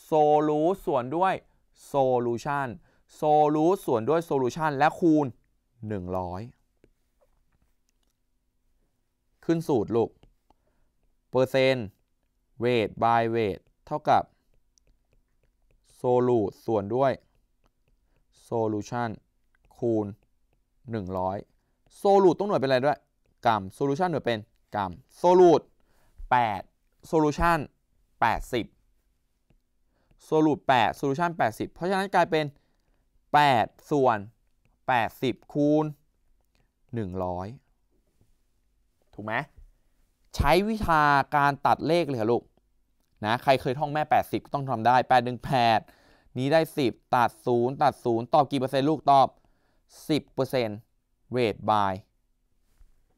A: solute ส่วนด้วย solution solute ส่วนด้วย solution และคูณ 100 ขึ้นสูตรลูกเปอร์เซนต์ weight by weight เท่ากับ solute ส่วนด้วย solution คูณ 100 solute ต้องหน่วยเป็นอะไรด้วย กรัม solution หน่วยเป็นกรัม solute 8 solution 80 solute 8 solution 80 เพราะฉะนั้นกลายเป็น 8 ส่วน 80 คูณ 100 ถูกไหมใช้วิชาการตัดเลขเลยค่ะลูกนะใครเคยท่องแม่ 80 ก็ต้องทำได้ 8 1 8 นี้ได้ 10 ตัด 0 ตัด 0 ตอบกี่เปอร์เซ็นต์ลูกตอบ 10% weight by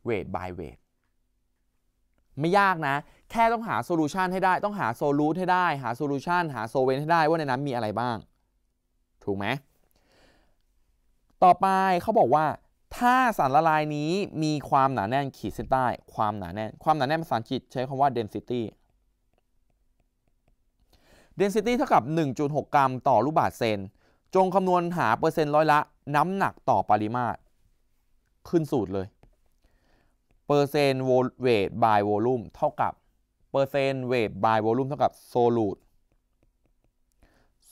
A: weight by weight ไม่ยากนะ แค่ต้องหา solution ให้ได้ ต้องหา solute ให้ได้ หา solution หา solvent ให้ได้ว่าในนั้นมีอะไรบ้าง ถูกไหม ต่อไปเขาบอกว่า ถ้าสารละลายนี้มีความหนาแน่นขีดเส้นใต้ ความหนาแน่น ความหนาแน่นภาษาอังกฤษใช้คำว่า density density เท่ากับ 1.6 กรัมต่อลูกบาศก์เซน จงคำนวณหาเปอร์เซ็นต์ร้อยละ น้ำหนักต่อปริมาตร ขึ้นสูตรเลย เปอร์เซ็นต์เวท by volume เท่ากับ เปอร์เซ็นต์เวท by volume เท่ากับ solute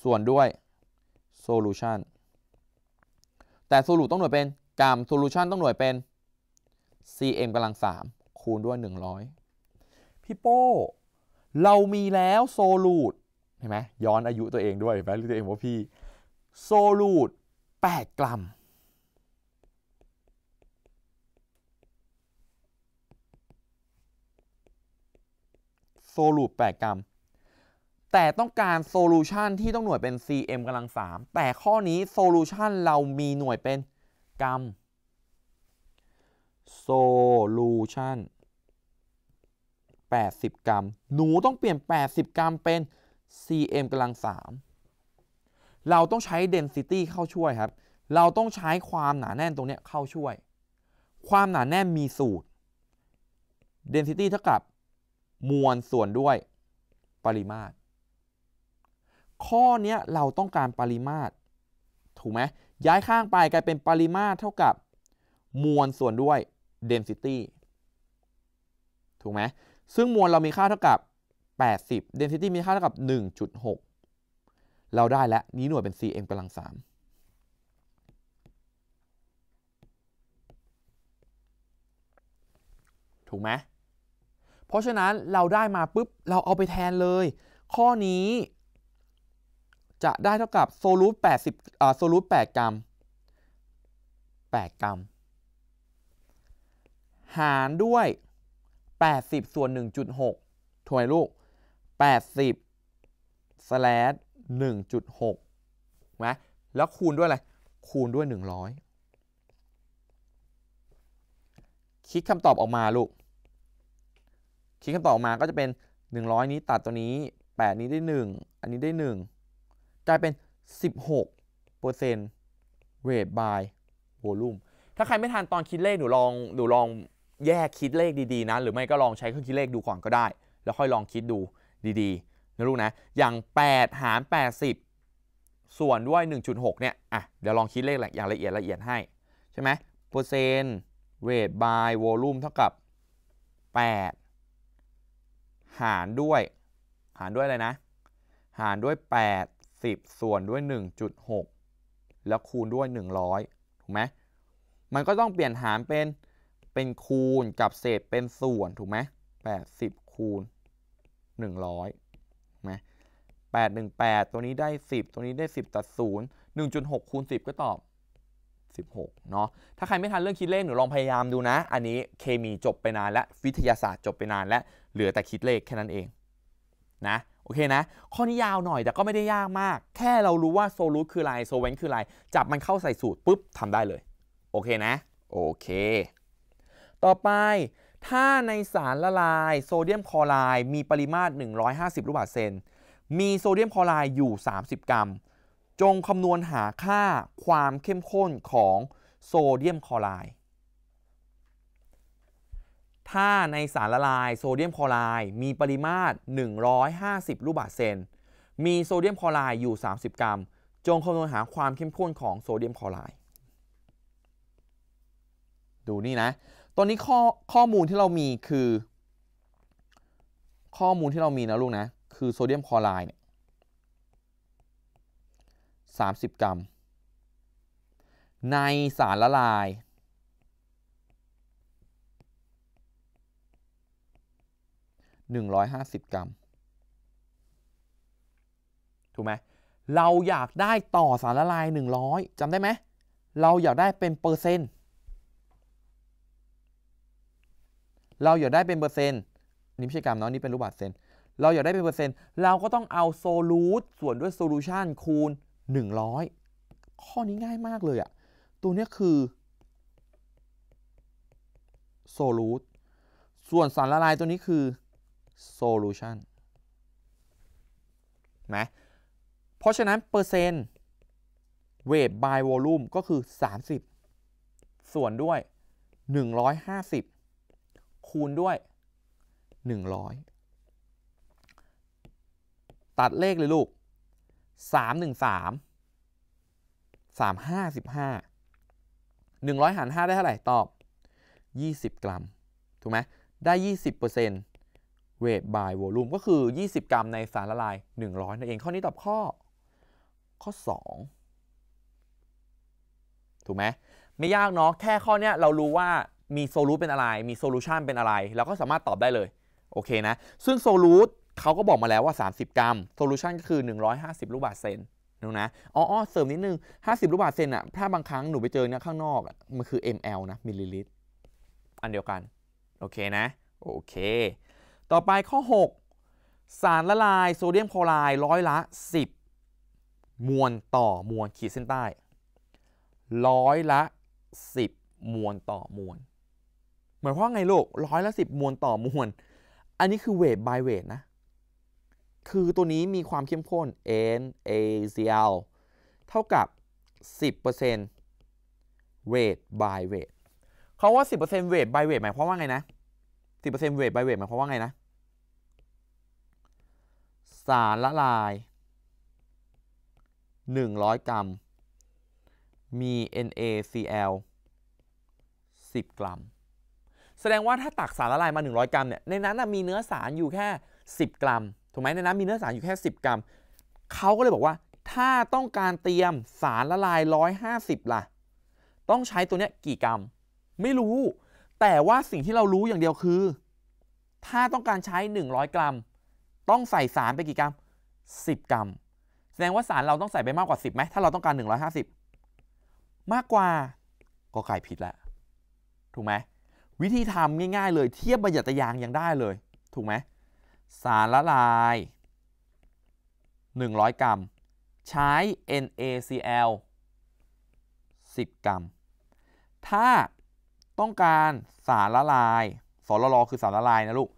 A: ส่วนด้วย solution แต่ solute ต้องหน่วยเป็น กรัม solution ต้องหน่วยเป็น cm กำลัง 3 คูณด้วย 100 พี่โป้ เรามีแล้ว solute เห็นไหมย้อนอายุตัวเองด้วยเห็นไหมรียกตัวเองว่าพี่ solute 8กรัม solute 8กรัม แต่ต้องการ solution ที่ต้องหน่วยเป็น cm กำลัง 3 แต่ข้อนี้ solution เรามีหน่วยเป็น กรัม solution 80 กรัม หนูต้องเปลี่ยน 80 กรัมเป็น cm กำลัง 3 เราต้องใช้ density เข้าช่วยครับ เราต้องใช้ความหนาแน่นตรงนี้เข้าช่วย ความหนาแน่นมีสูตร density เท่ากับมวลส่วนด้วยปริมาตร ข้อนี้เราต้องการปริมาตร ถูกไหม ย้ายข้างไปกลายเป็นปริมาตรเท่ากับมวลส่วนด้วย density ถูกไหมซึ่งมวลเรามีค่าเท่ากับ 80 density มีค่าเท่ากับ 1.6 เราได้แล้วนี้หน่วยเป็น cm กำลัง 3ถูกไหมเพราะฉะนั้นเราได้มาปุ๊บเราเอาไปแทนเลย ข้อนี้ จะได้เท่ากับโซลูท80อ่าโซลูท8กรัม 8 กรัม หารด้วย 80 ส่วน 1.6ถูกไหมลูก 80 slash 1.6ไหมแล้วคูณด้วยอะไร คูณด้วย 100 คิดคำตอบออกมาลูก คิดคำตอบออกมาก็จะเป็น 100 นี้ตัดตัวนี้ 8 นี้ได้ 1 อันนี้ได้ 1 กลายเป็น 16เปอร์เซ็นต์ weight by volume ถ้าใครไม่ทันตอนคิดเลขหนูลองหนูลองแยกคิดเลขดีๆนะ หรือไม่ก็ลองใช้เครื่องคิดเลขดูก่อนก็ได้ แล้วค่อยลองคิดดูดีๆนะลูกนะ อย่าง 8 หาร 80 ส่วนด้วย 1.6 เนี่ย อะ เดี๋ยวลองคิดเลขอย่างละเอียดละเอียดให้ ใช่ไหมเปอร์เซ็นต์ weight by volume เท่ากับ 8 หารด้วย หารด้วยอะไรนะ หารด้วย 8 10 ส่วนด้วย 1.6 แล้วคูณด้วย 100 ถูกไหมมันก็ต้องเปลี่ยนหารเป็นเป็นคูณกับเศษเป็นส่วนถูกไหม80 คูณ 100ถูกไหม818 ตัวนี้ได้ 10 ตัวนี้ได้ 10 ตัด 0 1.6 คูณ 10 ก็ตอบ 16 เนาะ ถ้าใครไม่ทันเรื่องคิดเลขหนูลองพยายามดูนะ อันนี้เคมีจบไปนานและวิทยาศาสตร์จบไปนานและเหลือแต่คิดเลขแค่นั้นเองนะ โอเคนะ ข้อนี้ยาวหน่อยแต่ก็ไม่ได้ยากมาก แค่เรารู้ว่าโซลูทคืออะไรโซเวนคืออะไร จับมันเข้าใส่สูตรปุ๊บทำได้เลย โอเคนะ โอเค ต่อไป ถ้าในสารละลายโซเดียมคลอไรด์มีปริมาตร 150 ลูกบาศก์เซน มีโซเดียมคลอไรด์อยู่ 30 กรัม จงคำนวณหาค่าความเข้มข้นของโซเดียมคลอไรด์ ถ้าในสารละลายโซเดียมคลอไรด์มีปริมาตร 150 ลูกบาศก์เซน มีโซเดียมคลอไรด์อยู่ 30 กรัม จงคำนวณหาความเข้มข้นของโซเดียมคลอไรด์ ดูนี่นะ ตอนนี้ข้อข้อมูลที่เรามีคือ ข้อมูลที่เรามีนะลูกนะ คือโซเดียมคลอไรด์เนี่ย30 กรัม ในสารละลาย 150 กรัม ถูกไหมเราอยากได้ต่อสารละลาย 100จำได้ไหม เราอยากได้เป็นเปอร์เซ็นต์ เราอยากได้เป็นเปอร์เซ็นต์ นี่ไม่ใช่กรัมเนาะนี่เป็นลูกบาศก์เซน เราอยากได้เป็นเปอร์เซ็นต์ เราก็ต้องเอา solute ส่วนด้วย solution คูณ 100 ข้อนี้ง่ายมากเลยอะตัวนี้คือ solute ส่วนสารละลายตัวนี้คือ solutionนะเพราะฉะนั้นเปอร์เซ็นต์ weight by volume ก็คือ 30 ส่วนด้วย 150 คูณด้วย 100 ตัดเลขเลยลูก 3 1 3 355 100 หาร 5 ได้เท่าไหร่ ตอบ 20 กรัม ถูกไหมได้ 20% weight by volume ก็คือ 20 กรัมในสารละลาย 100 นั่นเอง ข้อนี้ตอบข้อ ข้อ 2 ถูกไหม ไม่ยากเนาะ แค่ข้อเนี้ยเรารู้ว่ามี solute เป็นอะไร มี solution เป็นอะไร เราก็สามารถตอบได้เลย โอเคนะ ซึ่ง solute เขาก็บอกมาแล้วว่า 30 กรัม solution ก็คือ 150 ลูกบาศก์เซนนะนะอ๋อเสริมนิดนึง 50 ลูกบาศก์เซนอะถ้าบางครั้งหนูไปเจอเนี่ยข้างนอก มันคือ ml นะ มิลลิลิตร อันเดียวกัน โอเคนะ โอเค ต่อไปข้อ 6 สารละลายโซเดียมคลอไรด์ร้อยละ 10 มวลต่อมวลขีดเส้นใต้ร้อยละ 10 มวลต่อมวลหมายความว่าไงลูกร้อยละ 10 มวลต่อมวลอันนี้คือเวท by เวทนะ คือตัวนี้มีความเข้มข้น NaCl เท่ากับ 10% weight by weight เขาว่า 10% weight by weight หมายความว่าไงนะ 10% weight by weight หมายความว่าไงนะ สารละลาย 100 กรัม มี NaCl 10 กรัม แสดงว่าถ้าตักสารละลายมา 100 กรัมเนี่ยในนั้นนมีเนื้อสารอยู่แค่ 10 กรัมถูกไหมในนั้นมีเนื้อสารอยู่แค่ 10 กรัมเขาก็เลยบอกว่า ถ้าต้องการเตรียมสารละลาย 150 ล่ะ ต้องใช้ตัวเนี้ยกี่กรัม ไม่รู้ แต่ว่าสิ่งที่เรารู้อย่างเดียวคือ ถ้าต้องการใช้ 100 กรัม ต้องใส่สารไปกี่กรัม 10 กรัม แสดงว่าสารเราต้องใส่ไปมากกว่า 10ไหมถ้าเราต้องการ 150 มากกว่าก็ไก่ผิดแล้วถูกไหมวิธีทำง่าย ๆ เลยเทียบประยัดยางยังได้เลย ถูกไหมสารละลาย 100 กรัม ใช้ NaCl 10 กรัม ถ้าต้องการสารละลายสรลอคือสารละลายนะลูก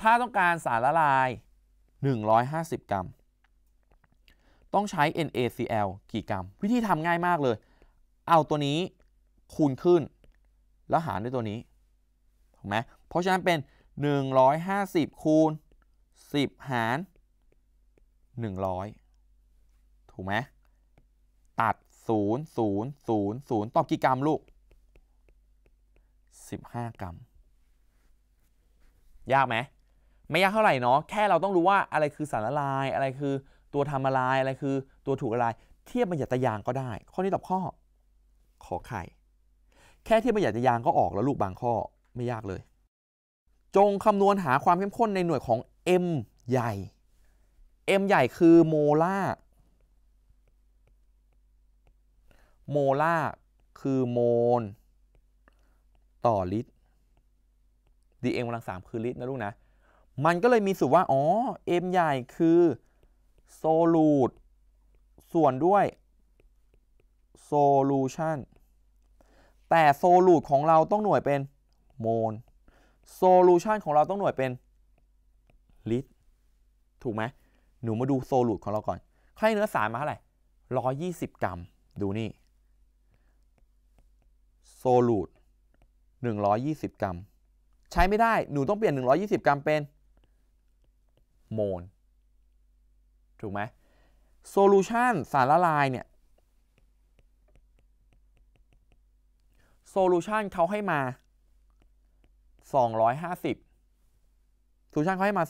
A: ถ้าต้องการสารละลาย 150 กรัม ต้องใช้ NaCl กี่กรัม วิธีทำง่ายมากเลย เอาตัวนี้คูณขึ้น แล้วหารด้วยตัวนี้ถูกไหมเพราะฉะนั้นเป็น 150 คูณ 10 หาร 100 ถูกไหมตัด 0 0 0 0 ตอบกี่กรัมลูก 15 กรัม ยากไหม ไม่ยากเท่าไหร่เนาะแค่เราต้องรู้ว่าอะไรคือสารละลาย อะไรคือตัวทำละลายอะไรคือตัวถูกละลาย เทียบบัญญัติยางก็ได้ ข้อนี้ตอบข้อ ขอไข่ แค่เทียบบัญญัติยางก็ออกแล้วลูกบางข้อไม่ยากเลย จงคำนวณหาความเข้มข้นในหน่วยของ M ใหญ่ M ใหญ่คือโมลาร์โมลาร์คือโมล ต่อลิตร dm กำลังสามคือลิตรนะลูกนะ มันก็เลยมีสูตรว่า อ๋อ m ใหญ่คือ solute ส่วนด้วย solution แต่ solute ของเราต้องหน่วยเป็นโมล solution ของเราต้องหน่วยเป็นลิตรถูกไหมหนูมาดู solute ของเราก่อนให้เนื้อสารมาเท่าไหร่ร้อยยี่สิบกรัม ดูนี่ solute 120กรัม ใช้ไม่ได้ หนูต้องเปลี่ยน120กรัมเป็น โมลถูกไหม solution สารละลายเนี่ย solution เขาให้มา 250 solution เขาให้มา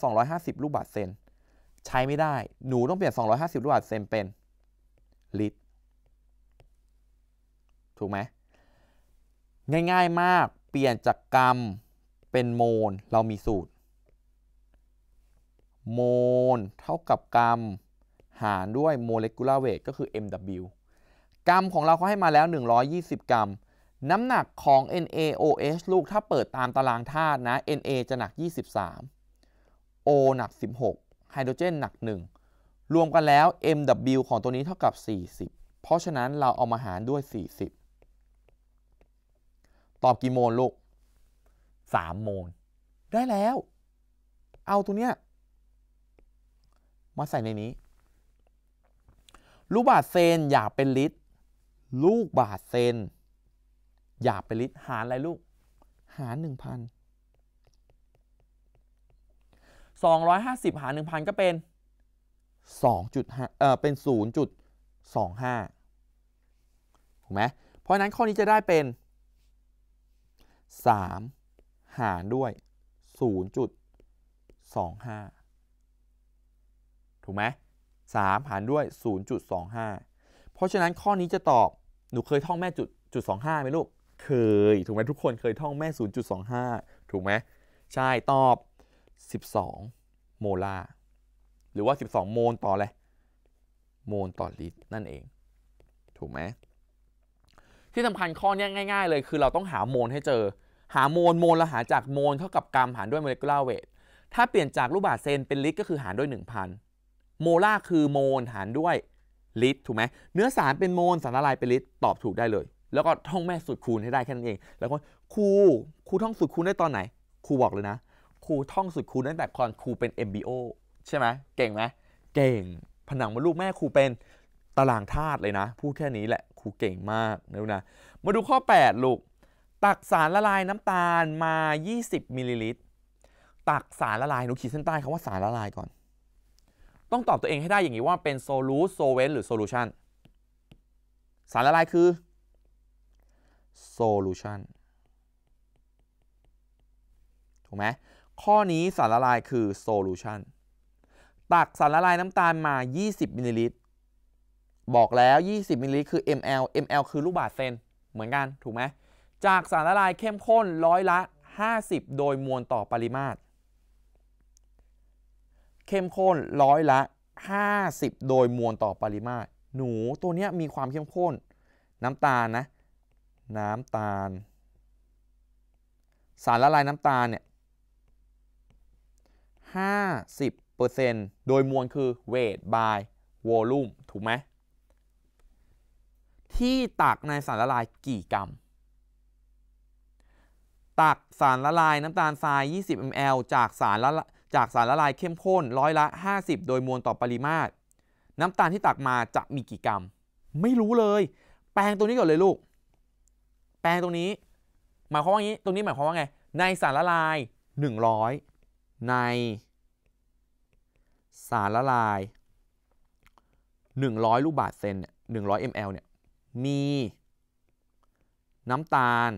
A: 250 ลูกบาศก์เซน ใช้ไม่ได้ หนูต้องเปลี่ยน 250 ลูกบาศก์เซนเป็น ลิตร ถูกไหม ง่าย ๆ มาก เปลี่ยนจากกรัมเป็นโมล เรามีสูตร โมลเท่ากับกรัมหารด้วยโมเลกุลาร์เวทก็คือ mw กรัมของเราเขาให้มาแล้ว 120 กรัม น้ำหนักของ NaOH ลูกถ้าเปิดตามตารางธาตุนะ Na จะหนัก 23 O หนัก 16 ไฮโดรเจนหนัก 1 รวมกันแล้ว mw ของตัวนี้เท่ากับ 40 เพราะฉะนั้นเราเอามาหารด้วย 40 ตอบกี่โมลลูก 3 โมล ได้แล้ว เอาตัวเนี้ย มาใส่ในนี้ ลูกบาศเซนอยากเป็นลิตร ลูกบาศเซนอยากเป็นลิตร หารอะไรลูก หาร1,000 250หาร1,000ก็เป็น2.5เอ่อเป็น0.25ถูกไหมเพราะฉะนั้นข้อนี้จะได้เป็น3หารด้วย 0.25 ถูกไหม3หารด้วย 0.25 เพราะฉะนั้นข้อนี้จะตอบหนูเคยท่องแม่จุดจุด25ไหมลูก เคย ถูกไหมทุกคนเคยท่องแม่ 0.25 ถูกไหมใช่ตอบ 12 molar หรือว่า 12 โมลต่ออะไรโมลต่อลิตรนั่นเอง ถูกไหมที่สำคัญข้อนี้ง่าย ๆ เลยคือเราต้องหาโมลให้เจอ หาโมลโมลเราหาจากโมลเท่ากับกรัมหารด้วย molecular weight ถ้าเปลี่ยนจากลูกบาศก์เซนเป็นลิตรก็คือหารด้วย 1,000 molar คือโมลหารด้วยลิตรถูกไหมเนื้อสารเป็นโมลสารละลายเป็นลิตรตอบถูกได้เลย แล้วก็ท่องแม่สูตรคูณให้ได้แค่นั้นเอง แล้วก็ครูครูท่องสูตรคูณได้ตอนไหนครูบอกเลยนะครูท่องสูตรคูณตั้งแต่ก่อนครูเป็น embryo ใช่ไหมเก่งไหมเก่ง ผนังมดลูกแม่ครูเป็นตารางธาตุเลยนะพูดแค่นี้แหละครูเก่งมากนะลูกนะมาดูข้อ 8 ลูก ตักสารละลายน้ำตาลมา 20มิลลิลิตรตักสารละลายหนูขีดเส้นใต้คำว่าสารละลายก่อน ต้องตอบตัวเองให้ได้อย่างนี้ว่าเป็น solute solvent หรือ solutionสารละลายคือ solution ถูกไหมข้อนี้สารละลายคือ solution ตักสารละลายน้ำตาลมา 20มิลลิลิตรบอกแล้ว 20มิลลิลิตรคือ ml ml คือลูกบาศก์เซนเหมือนกัน ถูกไหม จากสารละลายเข้มข้นร้อยละ 50 โดยมวลต่อปริมาตร เข้มข้นร้อยละ 50 โดยมวลต่อปริมาตร หนูตัวนี้มีความเข้มข้น น้ำตาลนะ น้ำตาล สารละลายน้ำตาลเนี่ย50%โดยมวลคือ weight by volume ถูกไหม ที่ตักในสารละลายกี่กรัม ตักสารละลายน้ำตาลทราย 20 ml จากสารละ จากสารละลายเข้มข้นร้อยละ 50 โดยมวลต่อปริมาตร น้ำตาลที่ตักมาจะมีกี่กรัม ไม่รู้เลย แปลงตัวนี้ก่อนเลยลูก แปลงตรงนี้ หมายความว่างี้ ตรงนี้หมายความว่าไง ในสารละลาย 100 ใน สารละลาย 100 ลูกบาศก์เซนเนี่ย100 ml เนี่ย มี น้ำตาล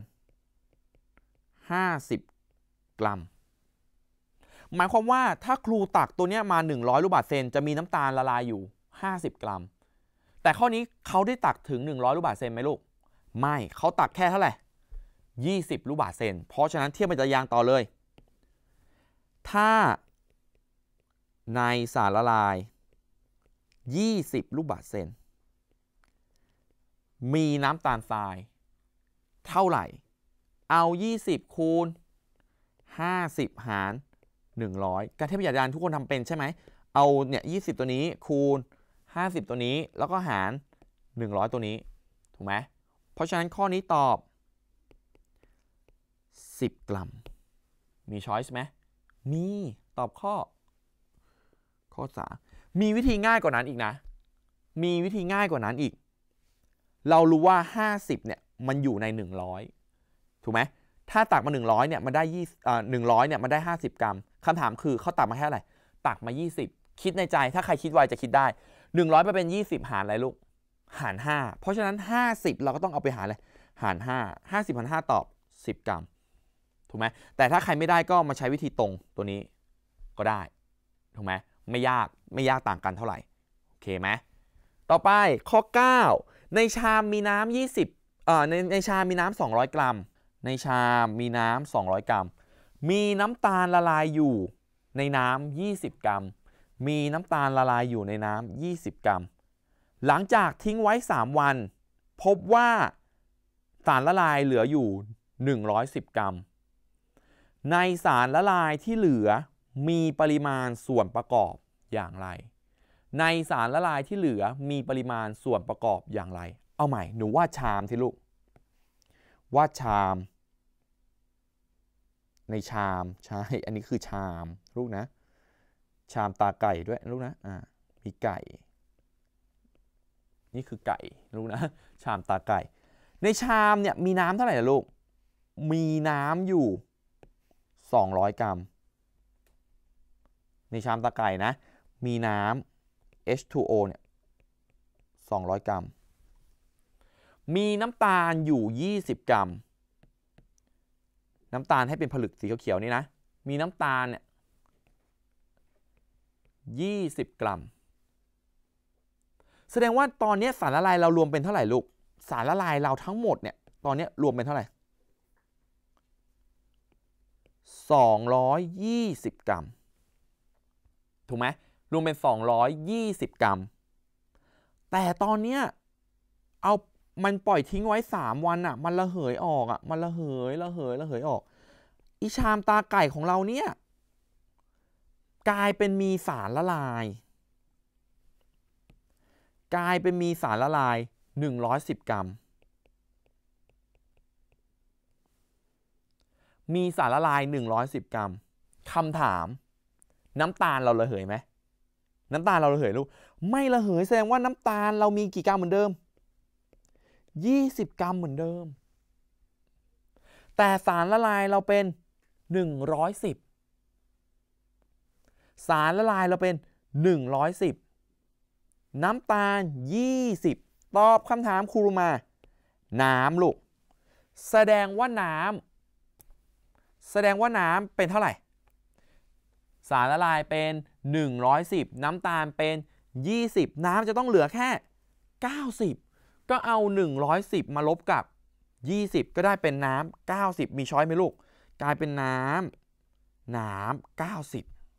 A: 50 กรัม หมายความว่าถ้าครูตักตัวเนี้ยมา 100 ลูกบาศก์เซนจะมีน้ำตาลละลายอยู่ 50 กรัม แต่ข้อนี้เขาได้ตักถึง 100 ลูกบาศก์เซนไหมลูก ไม่เขาตักแค่เท่าไหร่ 20 ลูกบาศก์เซน เพราะฉะนั้นเทียบเป็นตารางต่อเลย ถ้าในสารละลาย 20 ลูกบาศก์เซน มีน้ำตาลทราย เท่าไหร่ เอา 20 คูณ 50 หาร 100 การเทียบประหยัดานทุกคนทำเป็นใช่ไหม เอาเนี่ย20ตัวนี้คูณ 50 ตัวนี้แล้วก็หาร 100 ตัวนี้ ถูกไหมเพราะฉะนั้นข้อนี้ตอบ 10 กรัม มีช้อยส์ไหมมีตอบข้อ ข้อสามีวิธีง่ายกว่านั้นอีกนะ มีวิธีง่ายกว่านั้นอีก เรารู้ว่า 50 เนี่ย มันอยู่ใน 100 ถูกไหมถ้าตักมา 100 เนี่ย มันได้20เอ่อ100 เนี่ย มันได้ 50 กรัม คำถามคือเขาตักมาแค่อะไรตักมา 20 คิดในใจถ้าใครคิดไวจะคิดได้ 100ไปเป็น 20 หารอะไรลูก หาร 5 เพราะฉะนั้น 50 เราก็ต้องเอาไปหารอะไรหาร 5 50หาร5ตอบ 10 กรัม ถูกไหมแต่ถ้าใครไม่ได้ก็มาใช้วิธีตรงตัวนี้ก็ได้ ถูกไหมไม่ยากไม่ยากต่างกันเท่าไหร่ โอเคไหมต่อไปข้อ 9 ในชามมีน้ำ20เอ่อในในชามมีน้ำ200 กรัม ในชามมีน้ำ200 กรัม มีน้ำตาลละลายอยู่ในน้ำ20 กรัม มีน้ำตาลละลายอยู่ในน้ำ20 กรัม หลังจากทิ้งไว้ 3 วัน พบว่าสารละลายเหลืออยู่ 110 กรัม ในสารละลายที่เหลือมีปริมาณส่วนประกอบอย่างไร ในสารละลายที่เหลือมีปริมาณส่วนประกอบอย่างไร เอาใหม่ หนูวาดชามที่ลูกวาดชาม ในชามใช่อันนี้คือชามลูกนะ ชามตาไก่ด้วยลูกนะอ่ามีไก่ นี่คือไก่ลูกนะ ชามตาไก่ ในชามเนี่ยมีน้ำเท่าไหร่ล่ะลูก มีน้ำอยู่ 200 กรัม ในชามตาไก่นะ มีน้ำ H2O เนี่ย200 กรัม มีน้ำตาลอยู่ 20 กรัม น้ำตาลให้เป็นผลึกสีเขียวๆนี่นะ มีน้ำตาลเนี่ย20กรัม แสดงว่าตอนนี้สารละลายเรารวมเป็นเท่าไหร่ลูก สารละลายเราทั้งหมดเนี่ยตอนนี้รวมเป็นเท่าไหร่220กรัม ถูกไหมรวมเป็น220กรัม แต่ตอนเนี้ยเอา มันปล่อยทิ้งไว้3วันอะ่ะ มันระเหยออกอะ่ะ มันระเหยระเหยระเหยออก อีชามตาไก่ของเราเนี่ย กลายเป็นมีสารละลาย กลายเป็นมีสารละลาย 110 กรัม มีสารละลาย 110 กรัมคำถาม น้ำตาลเราระเหยไหมน้ำตาลเราระเหยลูกไม่ระเหยแสดงว่าน้ำตาลเรามีกี่กรัมเหมือนเดิม 20 กรัมเหมือนเดิม แต่สารละลายเราเป็น 110 สารละลายเราเป็น 110 น้ำตาล 20 ตอบคำถามครูมา น้ำลูก แสดงว่าน้ำแสดงว่าน้ำเป็นเท่าไหร่ สารละลายเป็น 110 น้ำตาลเป็น 20 น้ำจะต้องเหลือแค่ 90 ก็เอา 110 มาลบกับ 20 ก็ได้เป็นน้ำ90 มีช้อยไหมลูก กลายเป็นน้ำน้ำ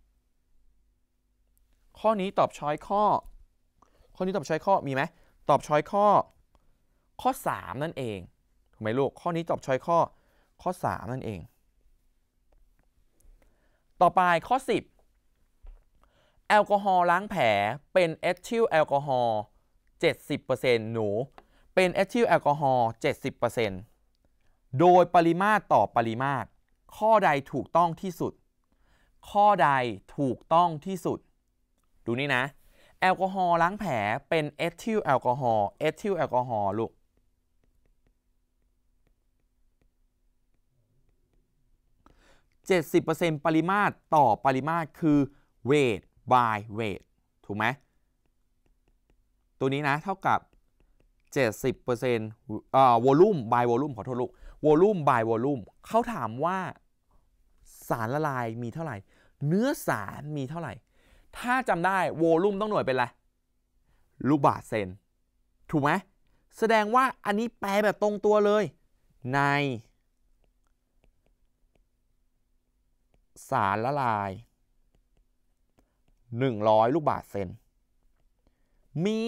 A: 90 ข้อนี้ตอบช้อยข้อ ข้อนี้ตอบช้อยข้อมีไหมตอบช้อยข้อ ข้อ 3 นั่นเองถูกไหมลูก ข้อนี้ตอบช้อยข้อ ข้อ 3 นั่นเอง ต่อไปข้อ 10 แอลกอฮอล์ล้างแผลเป็นเอทิลแอลกอฮอล์70%หนู เป็นเอทิลแอลกอฮอล์70%โดยปริมาตรต่อปริมาตร ข้อใดถูกต้องที่สุด ข้อใดถูกต้องที่สุด ดูนี่นะ แอลกอฮอล์ล้างแผลเป็นเอทิลแอลกอฮอล์เอทิลแอลกอฮอล์ลูก70%ปริมาตรต่อปริมาตรคือ weight by weight ถูกไหม ตัวนี้นะเท่ากับ 70%เอ่อ volume by volume ขอโทษลูก volume by volume เขาถามว่าสารละลายมีเท่าไหร่ เนื้อสารมีเท่าไหร่ ถ้าจำได้โวลูมต้องหน่วยเป็นอะไรลูกบาศก์เซน ถูกไหมแสดงว่าอันนี้แปลแบบตรงตัวเลย ใน สารละลาย 100 ลูกบาศก์เซน มี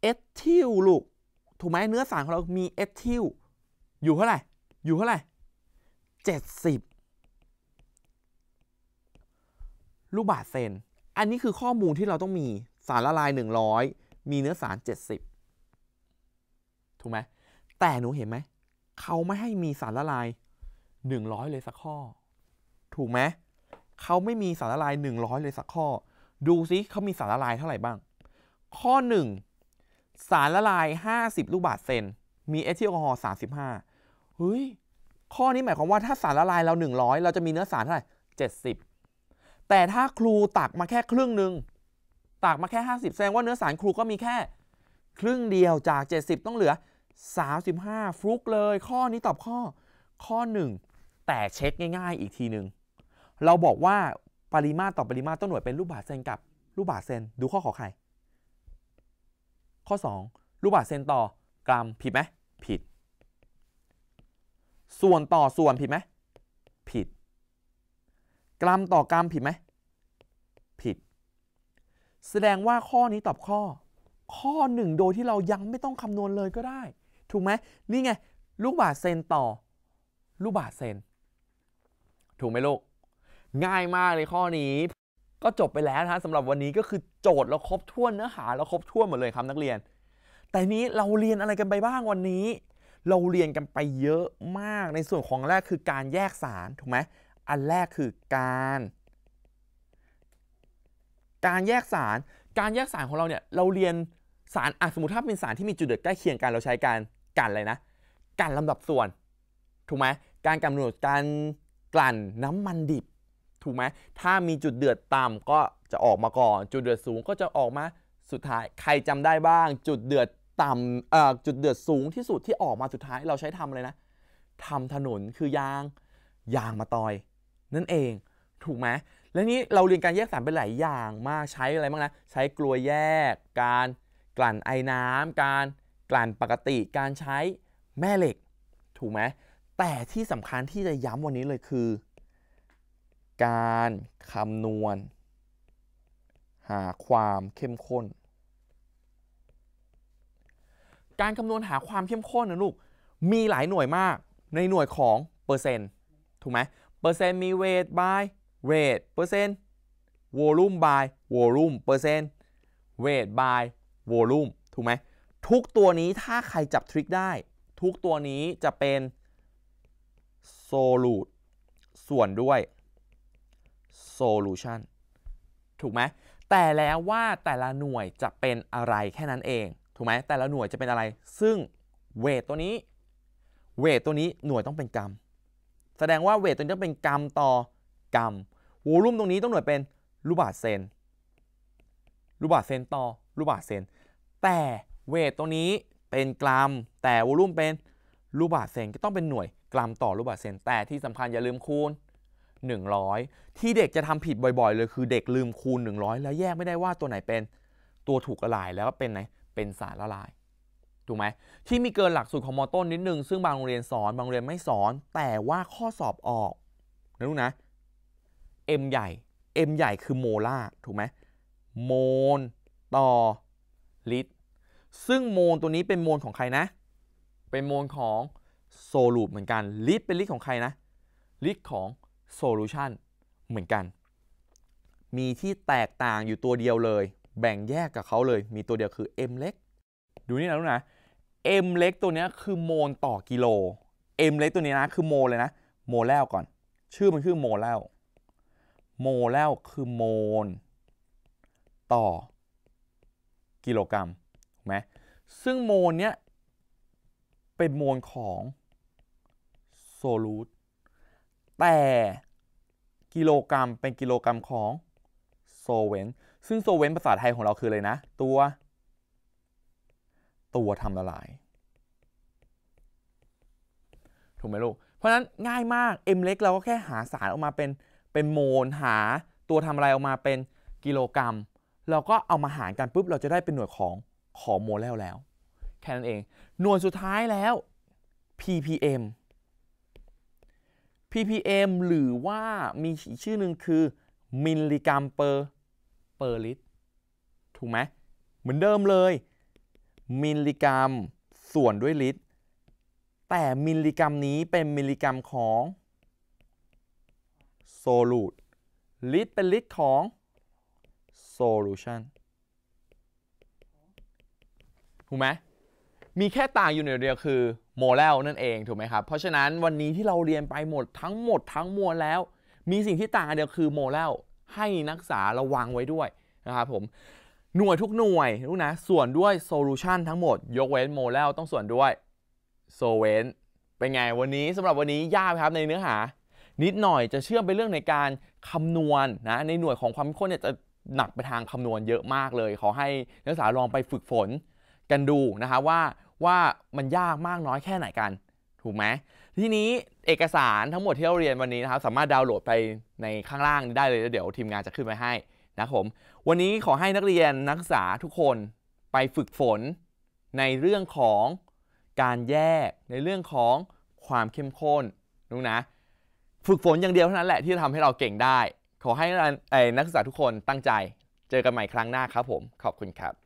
A: เอทิลลูก ถูกไหมเนื้อสารของเรามีเอทิลอยู่เท่าไหร่ อยู่เท่าไหร่70ลูกบาศก์เซน อันนี้คือข้อมูลที่เราต้องมีสารละลาย 100 มีเนื้อสาร 70 ถูกไหม แต่หนูเห็นไหม เขาไม่ให้มีสารละลาย 100 เลยสักข้อ ถูกไหม เขาไม่มีสารละลาย 100 เลยสักข้อ ดูซิเขามีสารละลายเท่าไหร่บ้าง ข้อ 1 สารละลาย 50 ลูกบาศก์เซน มีเอทิลแอลกอฮอล์35 เฮ้ย ข้อนี้หมายความว่าถ้าสารละลายเรา 100 เราจะมีเนื้อสารเท่าไหร่ 70 แต่ถ้าครูตักมาแค่ครึ่งหนึ่ง ตักมาแค่ 50 แสดงว่าเนื้อสารครูก็มีแค่ ครึ่งเดียวจาก 70 ต้องเหลือ 35 ฟลุกเลย ข้อนี้ตอบข้อ ข้อ 1 แต่เช็คง่าย ๆ อีกทีหนึ่ง เราบอกว่าปริมาตรต่อปริมาตรต้องหน่วยเป็นลูกบาศก์เซนกับลูกบาศก์เซน ดูข้อขอไข่ ข้อ 2 ลูกบาศก์เซนต่อกรัมผิดไหมผิด ส่วนต่อส่วนผิดไหมผิด กรัมต่อกรัมผิดไหมผิด แสดงว่าข้อนี้ตอบข้อ ข้อหนึ่งโดยที่เรายังไม่ต้องคำนวณเลยก็ได้ ถูกไหมนี่ไง ลูกบาศก์เซนต่อ ลูกบาศก์เซน ถูกไหมลูกง่ายมากเลยข้อนี้ ก็จบไปแล้วนะฮะสำหรับวันนี้ก็คือโจทย์เราครบถ้วนเนื้อหาเราครบถ้วนหมดเลยครับนักเรียน แต่นี้เราเรียนอะไรกันไปบ้างวันนี้ เราเรียนกันไปเยอะมากในส่วนของแรกคือการแยกสารถูกไหมอันแรกคือการ การแยกสารการแยกสารของเราเนี่ยเราเรียนสารอะสมมติถ้าเป็นสารที่มีจุดเดือดใกล้เคียงกันเราใช้การกันอะไรนะกันลำดับส่วน ถูกไหมการกำหนดการกลั่นน้ำมันดิบ ถูกไหมถ้ามีจุดเดือดต่ำก็จะออกมาก่อน จุดเดือดสูงก็จะออกมาสุดท้ายใครจำได้บ้าง จุดเดือดต่ำเอ่อจุดเดือดสูงที่สุดที่ออกมาสุดท้ายเราใช้ทำอะไรนะทำถนนคือยางยางมาตอย นั่นเองถูกไหมและนี้เราเรียนการแยกสารเป็นหลายอย่างมากใช้อะไรบ้างนะใช้กลัวยแยก การกลั่นไอน้ำการกลั่นปกติการใช้แม่เหล็ก ถูกไหมแต่ที่สำคัญที่จะย้ำวันนี้เลยคือ การคำนวณ หาความเข้มข้น การคำนวณหาความเข้มข้นนะลูก มีหลายหน่วยมากในหน่วยของเปอร์เซ็นต์ถูกไหมเปอร์เซ็นต์มีเวท by เวทเปอร์เซ็นต์วอลุ่ม by วอลุ่มเปอร์เซ็นต์เวท by วอลุ่มถูกไหมทุกตัวนี้ถ้าใครจับทริคได้ ทุกตัวนี้จะเป็นโซลูดส่วนด้วย solution ถูกไหมแต่แล้วว่าแต่ละหน่วยจะเป็นอะไรแค่นั้นเอง ถูกไหมแต่ละหน่วยจะเป็นอะไร ซึ่งเวทตัวนี้ เวทตัวนี้หน่วยต้องเป็นกรัม แสดงว่าเวทตัวนี้ต้องเป็นกรัมต่อกรัมวอลุ่มตรงนี้ต้องหน่วยเป็นลูบาศเซน ลูบาศเซนต่อลูบาศเซน แต่เวทตัวนี้เป็นกรัม แต่วอลุ่มเป็นลูบาศเซนก็ต้องเป็นหน่วยกรัมต่อลูบาศเซน แต่ที่สำคัญอย่าลืมคูณ 100 ที่เด็กจะทำผิดบ่อยๆ เลยคือเด็กลืมคูณ 100 แล้วแยกไม่ได้ว่าตัวไหนเป็นตัวถูกละลายแล้วก็เป็นไหนเป็นสารละลายถูกไหมที่มีเกินหลักสูตรของมอต้นนิดนึง ซึ่งบางโรงเรียนสอนบางโรงเรียนไม่สอน แต่ว่าข้อสอบออกนะลูกนะ M ใหญ่ M ใหญ่คือโมลาร์ถูกไหมโมลต่อลิตรซึ่งโมลตัวนี้เป็นโมลของใครนะ เป็นโมลของsolute เหมือนกันลิตรเป็นลิตรของใครนะลิตรของ solution เหมือนกัน มีที่แตกต่างอยู่ตัวเดียวเลย แบ่งแยกกับเขาเลย มีตัวเดียวคือ M เล็ก ดูนี่นะลูกนะ M เล็กตัวนี้คือโมลต่อกิโล M เล็กตัวนี้นะคือโมลเลยนะ molal ก่อน ชื่อมันคือ molal molal คือโมลต่อกิโลกรัมถูกไหมซึ่งโมลเนี้ยเป็นโมลของโซลูต แต่กิโลกรัมเป็นกิโลกรัมของโซเวนซึ่งโซเวนภาษาไทยของเราคืออะไรนะ ตัว ตัวทำละลาย ถูกไหมลูก เพราะนั้นง่ายมาก M เล็กเราก็แค่หาสารออกมาเป็นเป็นโมลหาตัวทำอะไรออกมาเป็นกิโลกรัม เราก็เอามาหารกันปุ๊บเราจะได้เป็นหน่วยของของ molal แล้ว แค่นั้นเอง หน่วยสุดท้ายแล้ว ppm ppm หรือว่ามีชื่อหนึ่งคือมิลลิกรัม per per ลิตรถูกไหมเหมือนเดิมเลย มิลลิกรัมส่วนด้วยลิตร แต่มิลลิกรัมนี้เป็นมิลลิกรัมของsolute ลิตรเป็นลิตรของ solution ถูกไหมมีแค่ต่างอยู่หน่อยเดียวคือ molal นั่นเองถูกไหมครับ เพราะฉะนั้นวันนี้ที่เราเรียนไปหมดทั้งหมดทั้งมวลแล้ว มีสิ่งที่ต่างเดียวคือ molal ให้นักศึกษาระวังไว้ด้วยนะครับผมหน่วยทุกหน่วยรู้นะส่วนด้วย solution ทั้งหมด ยกเว้น molal ต้องส่วนด้วย solventเป็นไงวันนี้สำหรับวันนี้ยากครับในเนื้อหา นิดหน่อยจะเชื่อมไปเรื่องในการคำนวณนะในหน่วยของความเข้มข้นเนี่ยจะหนักไปทางคำนวณเยอะมากเลย ขอให้นักศึกษาลองไปฝึกฝนกันดูนะคะว่า ว่ามันยากมากน้อยแค่ไหนกัน ถูกไหมทีนี้เอกสารทั้งหมดที่เราเรียนวันนี้นะครับ สามารถดาวน์โหลดไปในข้างล่างนี้ได้เลยแล้วเดี๋ยวทีมงานจะขึ้นไว้ให้นะครับผมวันนี้ขอให้นักเรียนนักศึกษาทุกคนไปฝึกฝนในเรื่องของการแยกในเรื่องของความเข้มข้นนุนะ ฝึกฝนอย่างเดียวเท่านั้นแหละที่จะทำให้เราเก่งได้ ขอให้นักศึกษาทุกคนตั้งใจ เจอกันใหม่ครั้งหน้าครับผม ขอบคุณครับ